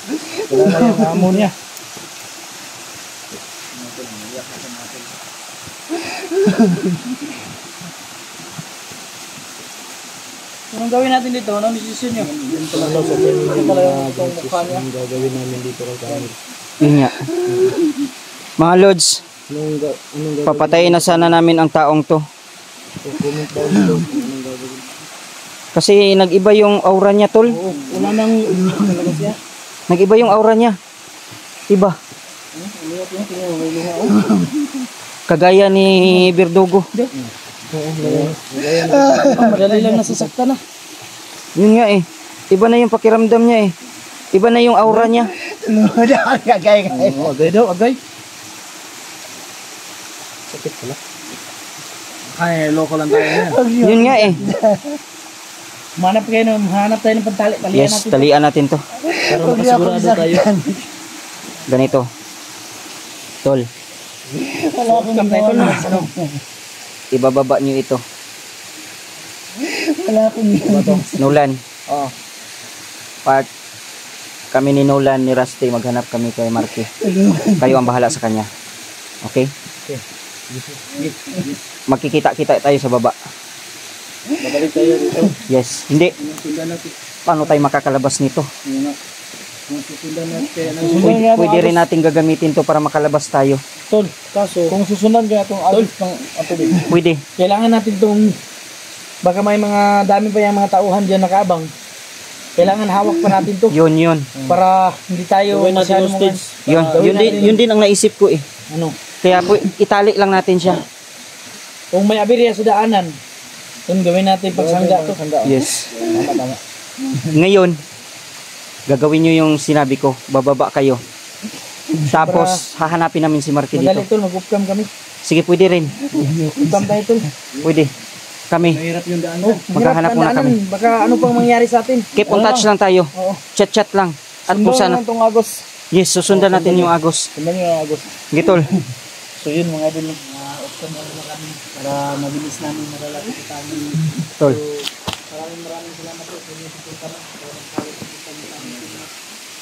Wala na yung amo niya. Anong gawin natin dito? Anong decision niyo? Yan pala daw sa pala yung itong mukha niya. Ang gagawin namin dito kay Kamil. Yun nga. Mga Lods, Anong, anong papatayin na sana namin ang taong to. Comment down below. Kasi nag-iba yung aura niya, Tol. Oo, wala nang talaga siya. Nag-iba yung aura niya. Iba. Kagaya ni Berdugo. Ah, Madali lang nasasaktan na. Yun nga eh. Iba na yung pakiramdam niya eh. Iba na yung aura niya. Kagay. Oo, agay daw, agay. Sakit pala. Ay, loko lang tayo. Yun nga eh. Manap kayo, no? hanap tayo ng pantali. Talian Yes, natin. talian natin to. Para makasigurado tayo. Ganito. Tol, Wala akong na. Ano? ibababa niyo ito. Wala akong ginawa. Nolan, Oo. part kami ni Nolan, ni Rusty, maghanap kami kay Marky. Kayo ang bahala sa kanya. Okay? Magkikita-kita tayo sa baba. Babalik tayo dito. Yes. Hindi. Paano tayo makakalabas nito? Pwede, pwede rin natin gagamitin to para makalabas tayo. Tol, kaso, kung susundan kaya itong agos ng atubig, Pwede. kailangan natin itong, baka may mga dami pa yung mga tauhan dyan nakaabang. Kailangan hawak pa natin to Yun, yun. para hindi tayo masyado mga, Yun, yun din, yun din ang naisip ko eh. ano, Kaya po, itali lang natin siya. kung may aberya sa daanan, yun gawin natin pagsangga to. Yes. Ngayon, gagawin nyo yung sinabi ko. Bababa kayo. Tapos, hahanapin namin si Marky Madali dito. tol, mag-upcam kami. Sige, pwede rin. Upcam tayo tol. Pwede. Kami. Mahirap yung daan. Oh, Maghahanap muna kami. Baka ano pang mangyari sa atin. Keep on touch lang tayo. Oo. Chat-chat lang. At kung Sundan sana. na itong agos. Yes, susundan natin yung Agos. Sundan yung agos. Gitol. So yun mga idol, na kami para mabilis namin malalapit sa amin. Tol. Maraming maraming salamat po sa inyo suporta na.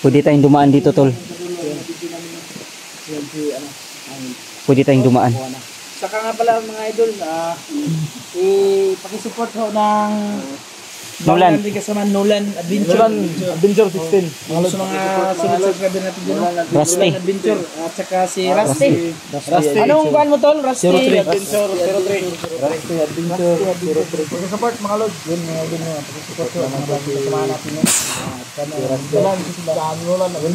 Pwede tayong dumaan dito, Tol. Pwede tayong dumaan. Saka nga pala mga idol, ah, i-pakisupport ho ng Nolan. Nolan kasama Nolan Adventure. Adventure 16. Mga sa mga sunod subscriber natin dyan. Rusty. Nolan Adventure. At saka si Rusty. Rusty. Anong kuhan mo tol? Rusty. Adventure 03. Rusty Adventure 03. Support mga lord. Yun mga idol mo. Pakisupport ho. Mga bagong kasama natin. sana. Nolan. Nolan. Yun.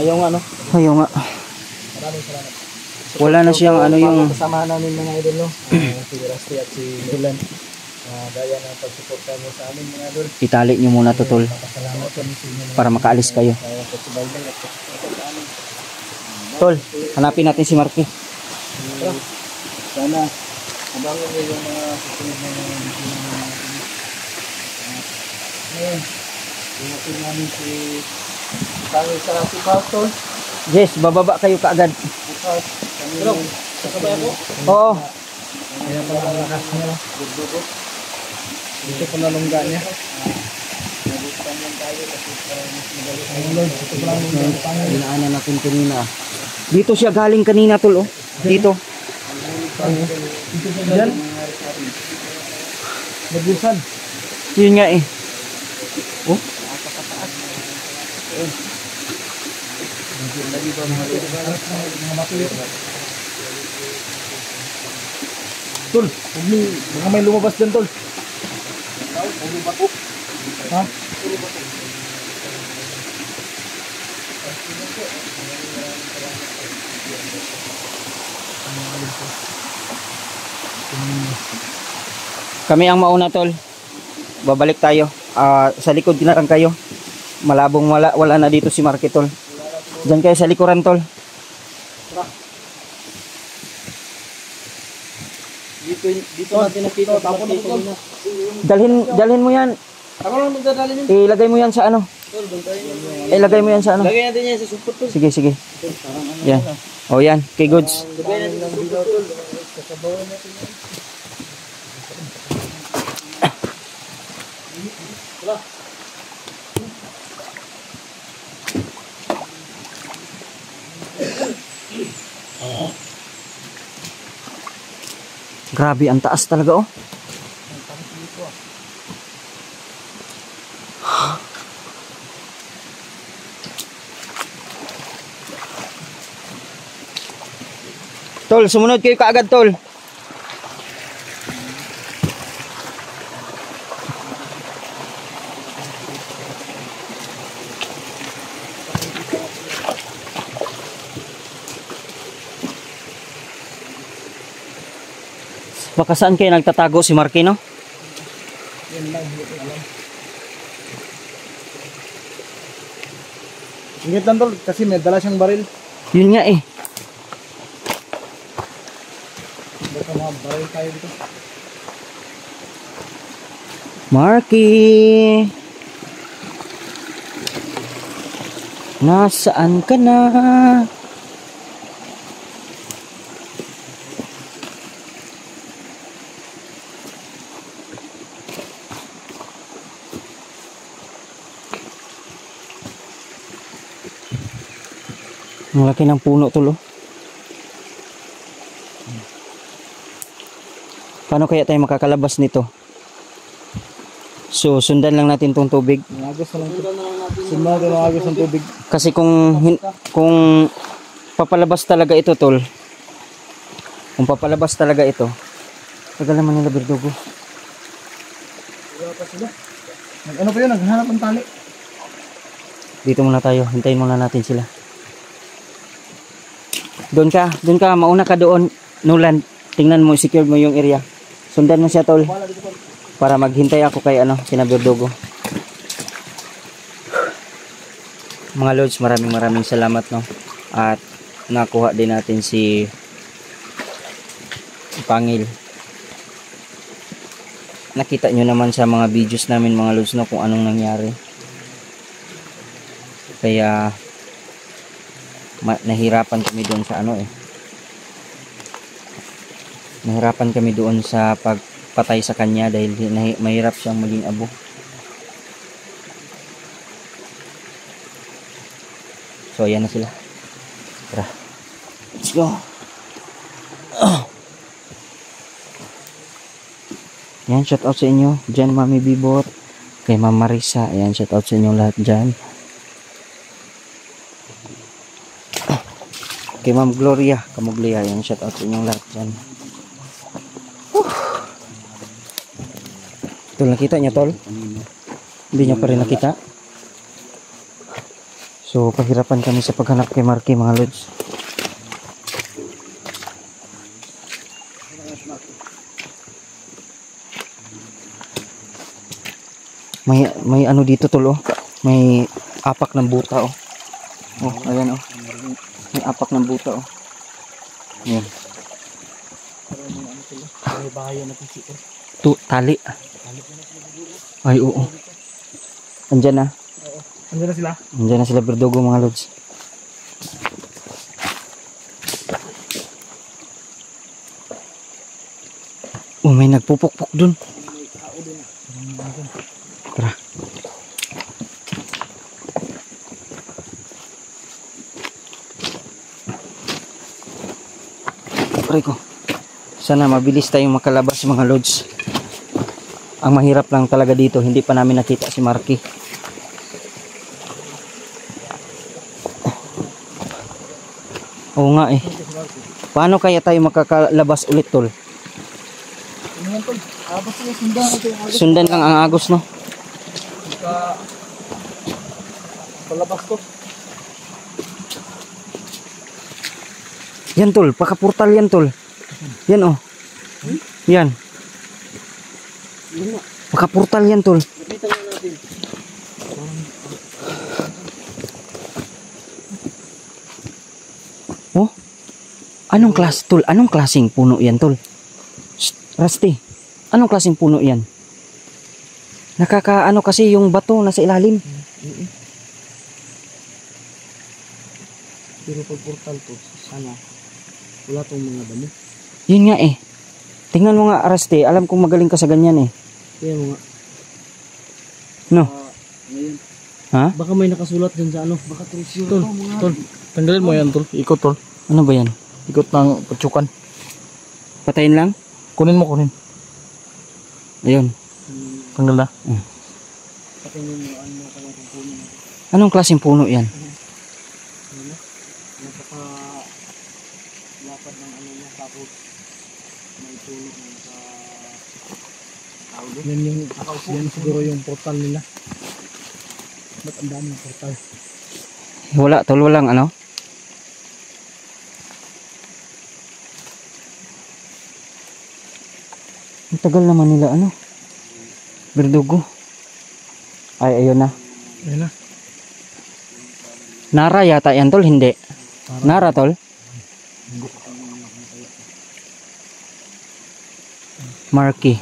Ayaw nga no. Ayaw nga. Maraming salamat. Wala na siyang ano yung... Kasama namin mga idol no. Ah, si Rusty at si Nolan. Ah, Daya ng pagsuporta mo sa amin mga idol. Itali nyo muna to, Tol. Kami. Para makaalis kayo. Tol, hanapin natin si Marky. Sana, abangan nyo yung mga susunod na mga video na natin. At, Ngayon, tingnan namin si tayo sa si Carlton. Yes, bababa kayo kaagad. Bukas, kami Pero, kasabay ako. Oo. Kaya pala ang lakas niya. Dugdugo. Dito pa nalungga niya. Dinaanan natin kanina. Dito siya galing kanina tol oh. Dito. Diyan. Nagusan. Yun nga eh. Tol, huwag mo, baka may lumabas dyan, Tol. Ha? Kami ang mauna tol. Babalik tayo. Ah, sa likod na lang kayo. Malabong wala, wala na dito si Marky tol. Diyan kayo sa likuran tol. Dito, dito natin nakita. Tapon na Tol. Dalhin, dalhin mo yan. Ako lang magdadali niyo. Ilagay mo yan sa ano. Ilagay mo yan sa ano. Lagay natin yan sa support, Tol. Sige, sige. Yan. O yan. Kay goods. Lagay natin sa support, Tol. Kasabawan natin yan. Grabe, ang taas talaga oh. Tol, sumunod kayo kaagad, tol. Baka saan kayo nagtatago si Marquino? Ingit lang, Tol, kasi may dala siyang baril. Yun nga eh. Baka mga baril tayo dito. Marky! Nasaan ka na? Ang laki ng puno tulo. Paano kaya tayo makakalabas nito? So, sundan lang natin tong tubig. Nagagos na lang natin ang agos ng tubig. Kasi kung kung papalabas talaga ito, tol. Kung papalabas talaga ito. Tagal naman nila Berdugo. Ano pa yun, naghanap ng tali. Dito muna tayo. Hintayin muna natin sila. Doon ka. Doon ka. Mauna ka doon. Nulan. Tingnan mo. Secure mo yung area. Sundan mo siya, tol. Para maghintay ako kay ano, kina Berdugo. Mga lords, maraming maraming salamat no. At nakuha din natin si Pangil. Nakita nyo naman sa mga videos namin mga lords no kung anong nangyari. Kaya nahirapan kami doon sa ano eh. Nahirapan kami doon sa pagpatay sa kanya dahil mahirap siyang maging abo. So ayan na sila. Tara. Let's go. Ah. Yan, shout out sa inyo. Diyan, Mami Bibot. Kay Ma'am Marisa. Ayan, shout out sa inyo lahat dyan. Kay Ma'am Gloria. Kamuglia. Ayan, shout out sa inyong lahat dyan. Tol, nakita niya, Tol? Hindi niya pa rin nakita. So, pahirapan kami sa paghanap kay Marky, mga lods. May may ano dito tol oh. May apak ng buta oh. Oh, ayan oh. May apak ng buta oh. Ayan. Tu, tali. Ay, oo. Andyan na. Andiyan na sila. Andyan na sila Berdugo mga lods. Oh, may nagpupukpok dun. Aray ko. Sana mabilis tayong makalabas mga lods. Ang mahirap lang talaga dito, hindi pa namin nakita si Marky. Oo nga eh. Paano kaya tayo makakalabas ulit tol? Sundan lang ang agos no? Palabas ko. Yan tol, pakaportal yan tol. Yan oh. Yan. Pakaportal yan tol. Oh. Anong klase tol? Anong klaseng puno yan tol? Rusty. Anong klaseng puno yan? Nakaka ano kasi yung bato nasa ilalim. Pero pag portal to, sana wala tong mga damo. Yun nga eh. Tingnan mo nga Rusty, alam kong magaling ka sa ganyan eh. Kaya mga, No? Ngayon, Ha? baka may nakasulat dyan sa ano. Baka trusyo Tol, tol. Tanggalin mo yan tol. Ikot tol. Ano ba yan? Ikot ng patsukan. Patayin lang? Kunin mo, kunin. Ayun. Tanggal na. Mo ano puno. Anong klaseng puno yan? Napaka lapad ng ano niya tapos may puno ng sa Yan yung, yan siguro yung portal nila. Ba't ang daming portal? Wala, tol, walang ano? Ang tagal naman nila, ano? Berdugo. Ay, ayun na. Ayun na. Nara yata yan, tol, hindi. Nara, tol? Marky.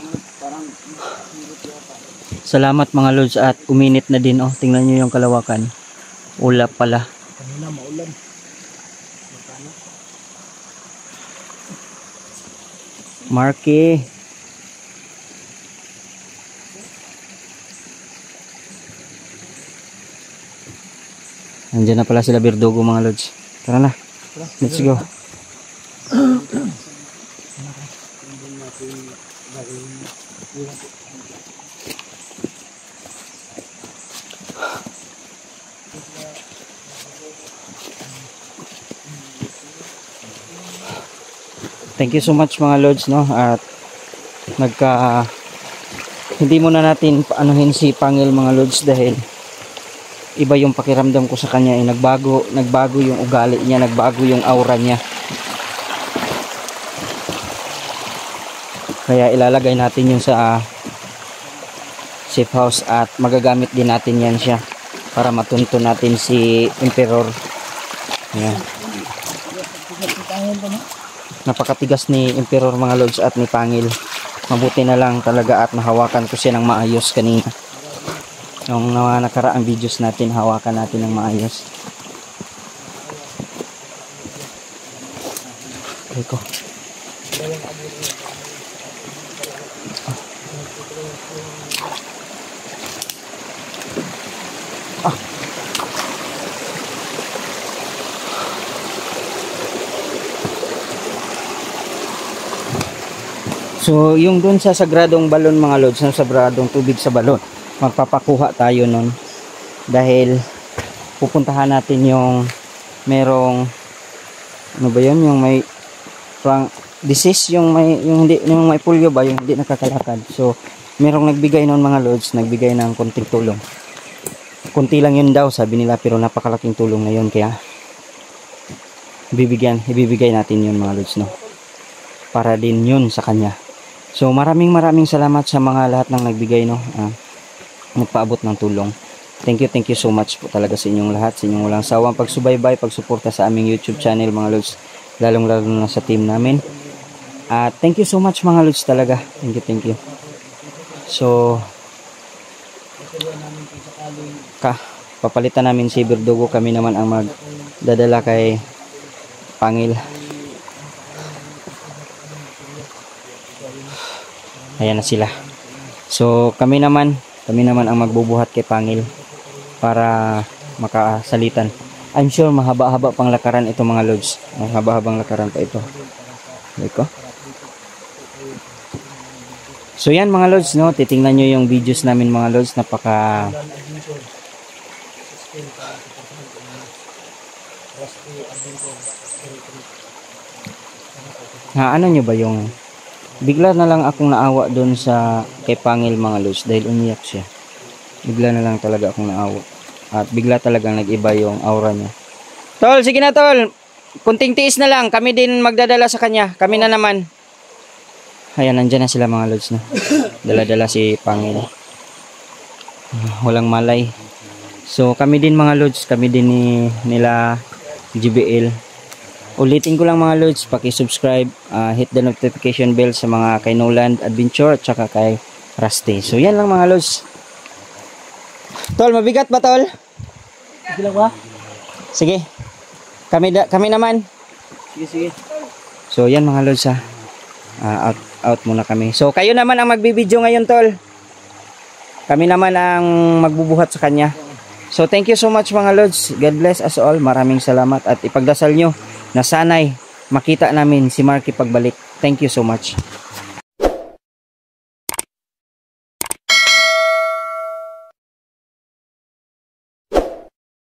Salamat mga lods at uminit na din oh. Tingnan nyo yung kalawakan. Ulap pala. Kanina maulan. Marky. Andiyan na pala sila Birdogo mga lods. Tara na. Let's go. Thank you so much mga lods no? At nagka hindi muna natin anuhin si Pangil mga lods dahil iba yung pakiramdam ko sa kanya. Eh nagbago nagbago yung ugali niya nagbago yung aura niya. Kaya ilalagay natin yung sa ah, safe house at magagamit din natin yan siya para matunto natin si Emperor. Ayan. Napakatigas ni Emperor mga lords at ni Pangil. Mabuti na lang talaga at nahawakan ko siya ng maayos kanina. Yung mga nakaraang videos natin hawakan natin ng maayos. Okay ko So, yung dun sa sagradong balon mga lods, sa sagradong tubig sa balon, magpapakuha tayo nun. Dahil pupuntahan natin yung merong ano ba yun, yung may pang disease, yung may yung hindi yung may polio ba, yung hindi nakakalakad. So, merong nagbigay nun mga lods, nagbigay ng konting tulong. Kunti lang yun daw, sabi nila, pero napakalaking tulong na yun kaya bibigyan, ibibigay natin yun mga lods, no? Para din yun sa kanya. So maraming maraming salamat sa mga lahat ng nagbigay no. ah, nagpaabot ng tulong. Thank you, thank you so much po talaga sa inyong lahat, sa inyong walang sawang pagsubaybay, pagsuporta sa aming YouTube channel mga lods, lalong lalo na sa team namin. At thank you so much mga lods talaga. Thank you, thank you. So, ka, papalitan namin si Berdugo. Kami naman ang magdadala kay Pangil. Ayan na sila. So, kami naman, kami naman ang magbubuhat kay Pangil para makasalitan. I'm sure mahaba-haba pang lakaran ito mga lods. Mahaba-habang lakaran pa ito. Iko. So yan mga lods, no? Titingnan nyo yung videos namin mga lods. Napaka Ha, ano nyo ba yung bigla na lang akong naawa doon sa kay Pangil mga lods dahil umiyak siya. Bigla na lang talaga akong naawa. At bigla talagang nag-iba yung aura niya. Tol, sige na tol. Kunting tiis na lang. Kami din magdadala sa kanya. Kami na naman. Ayan, nandyan na sila mga lods na. Dala-dala si Pangil. Walang malay. So, kami din mga lods. Kami din ni nila GBL. Ulitin ko lang mga lods. Paki-subscribe. ah, hit the notification bell sa mga kay Noland Adventure at saka kay Rusty. So, yan lang mga lods. Tol, mabigat ba tol? Sige lang ba? Sige. Kami da, kami naman. Sige, sige. So yan mga lods ha. Ah, out out muna kami. So kayo naman ang magbibideo ngayon tol. Kami naman ang magbubuhat sa kanya. So thank you so much mga lods. God bless us all. Maraming salamat at ipagdasal nyo na sanay makita namin si Marky pagbalik. Thank you so much.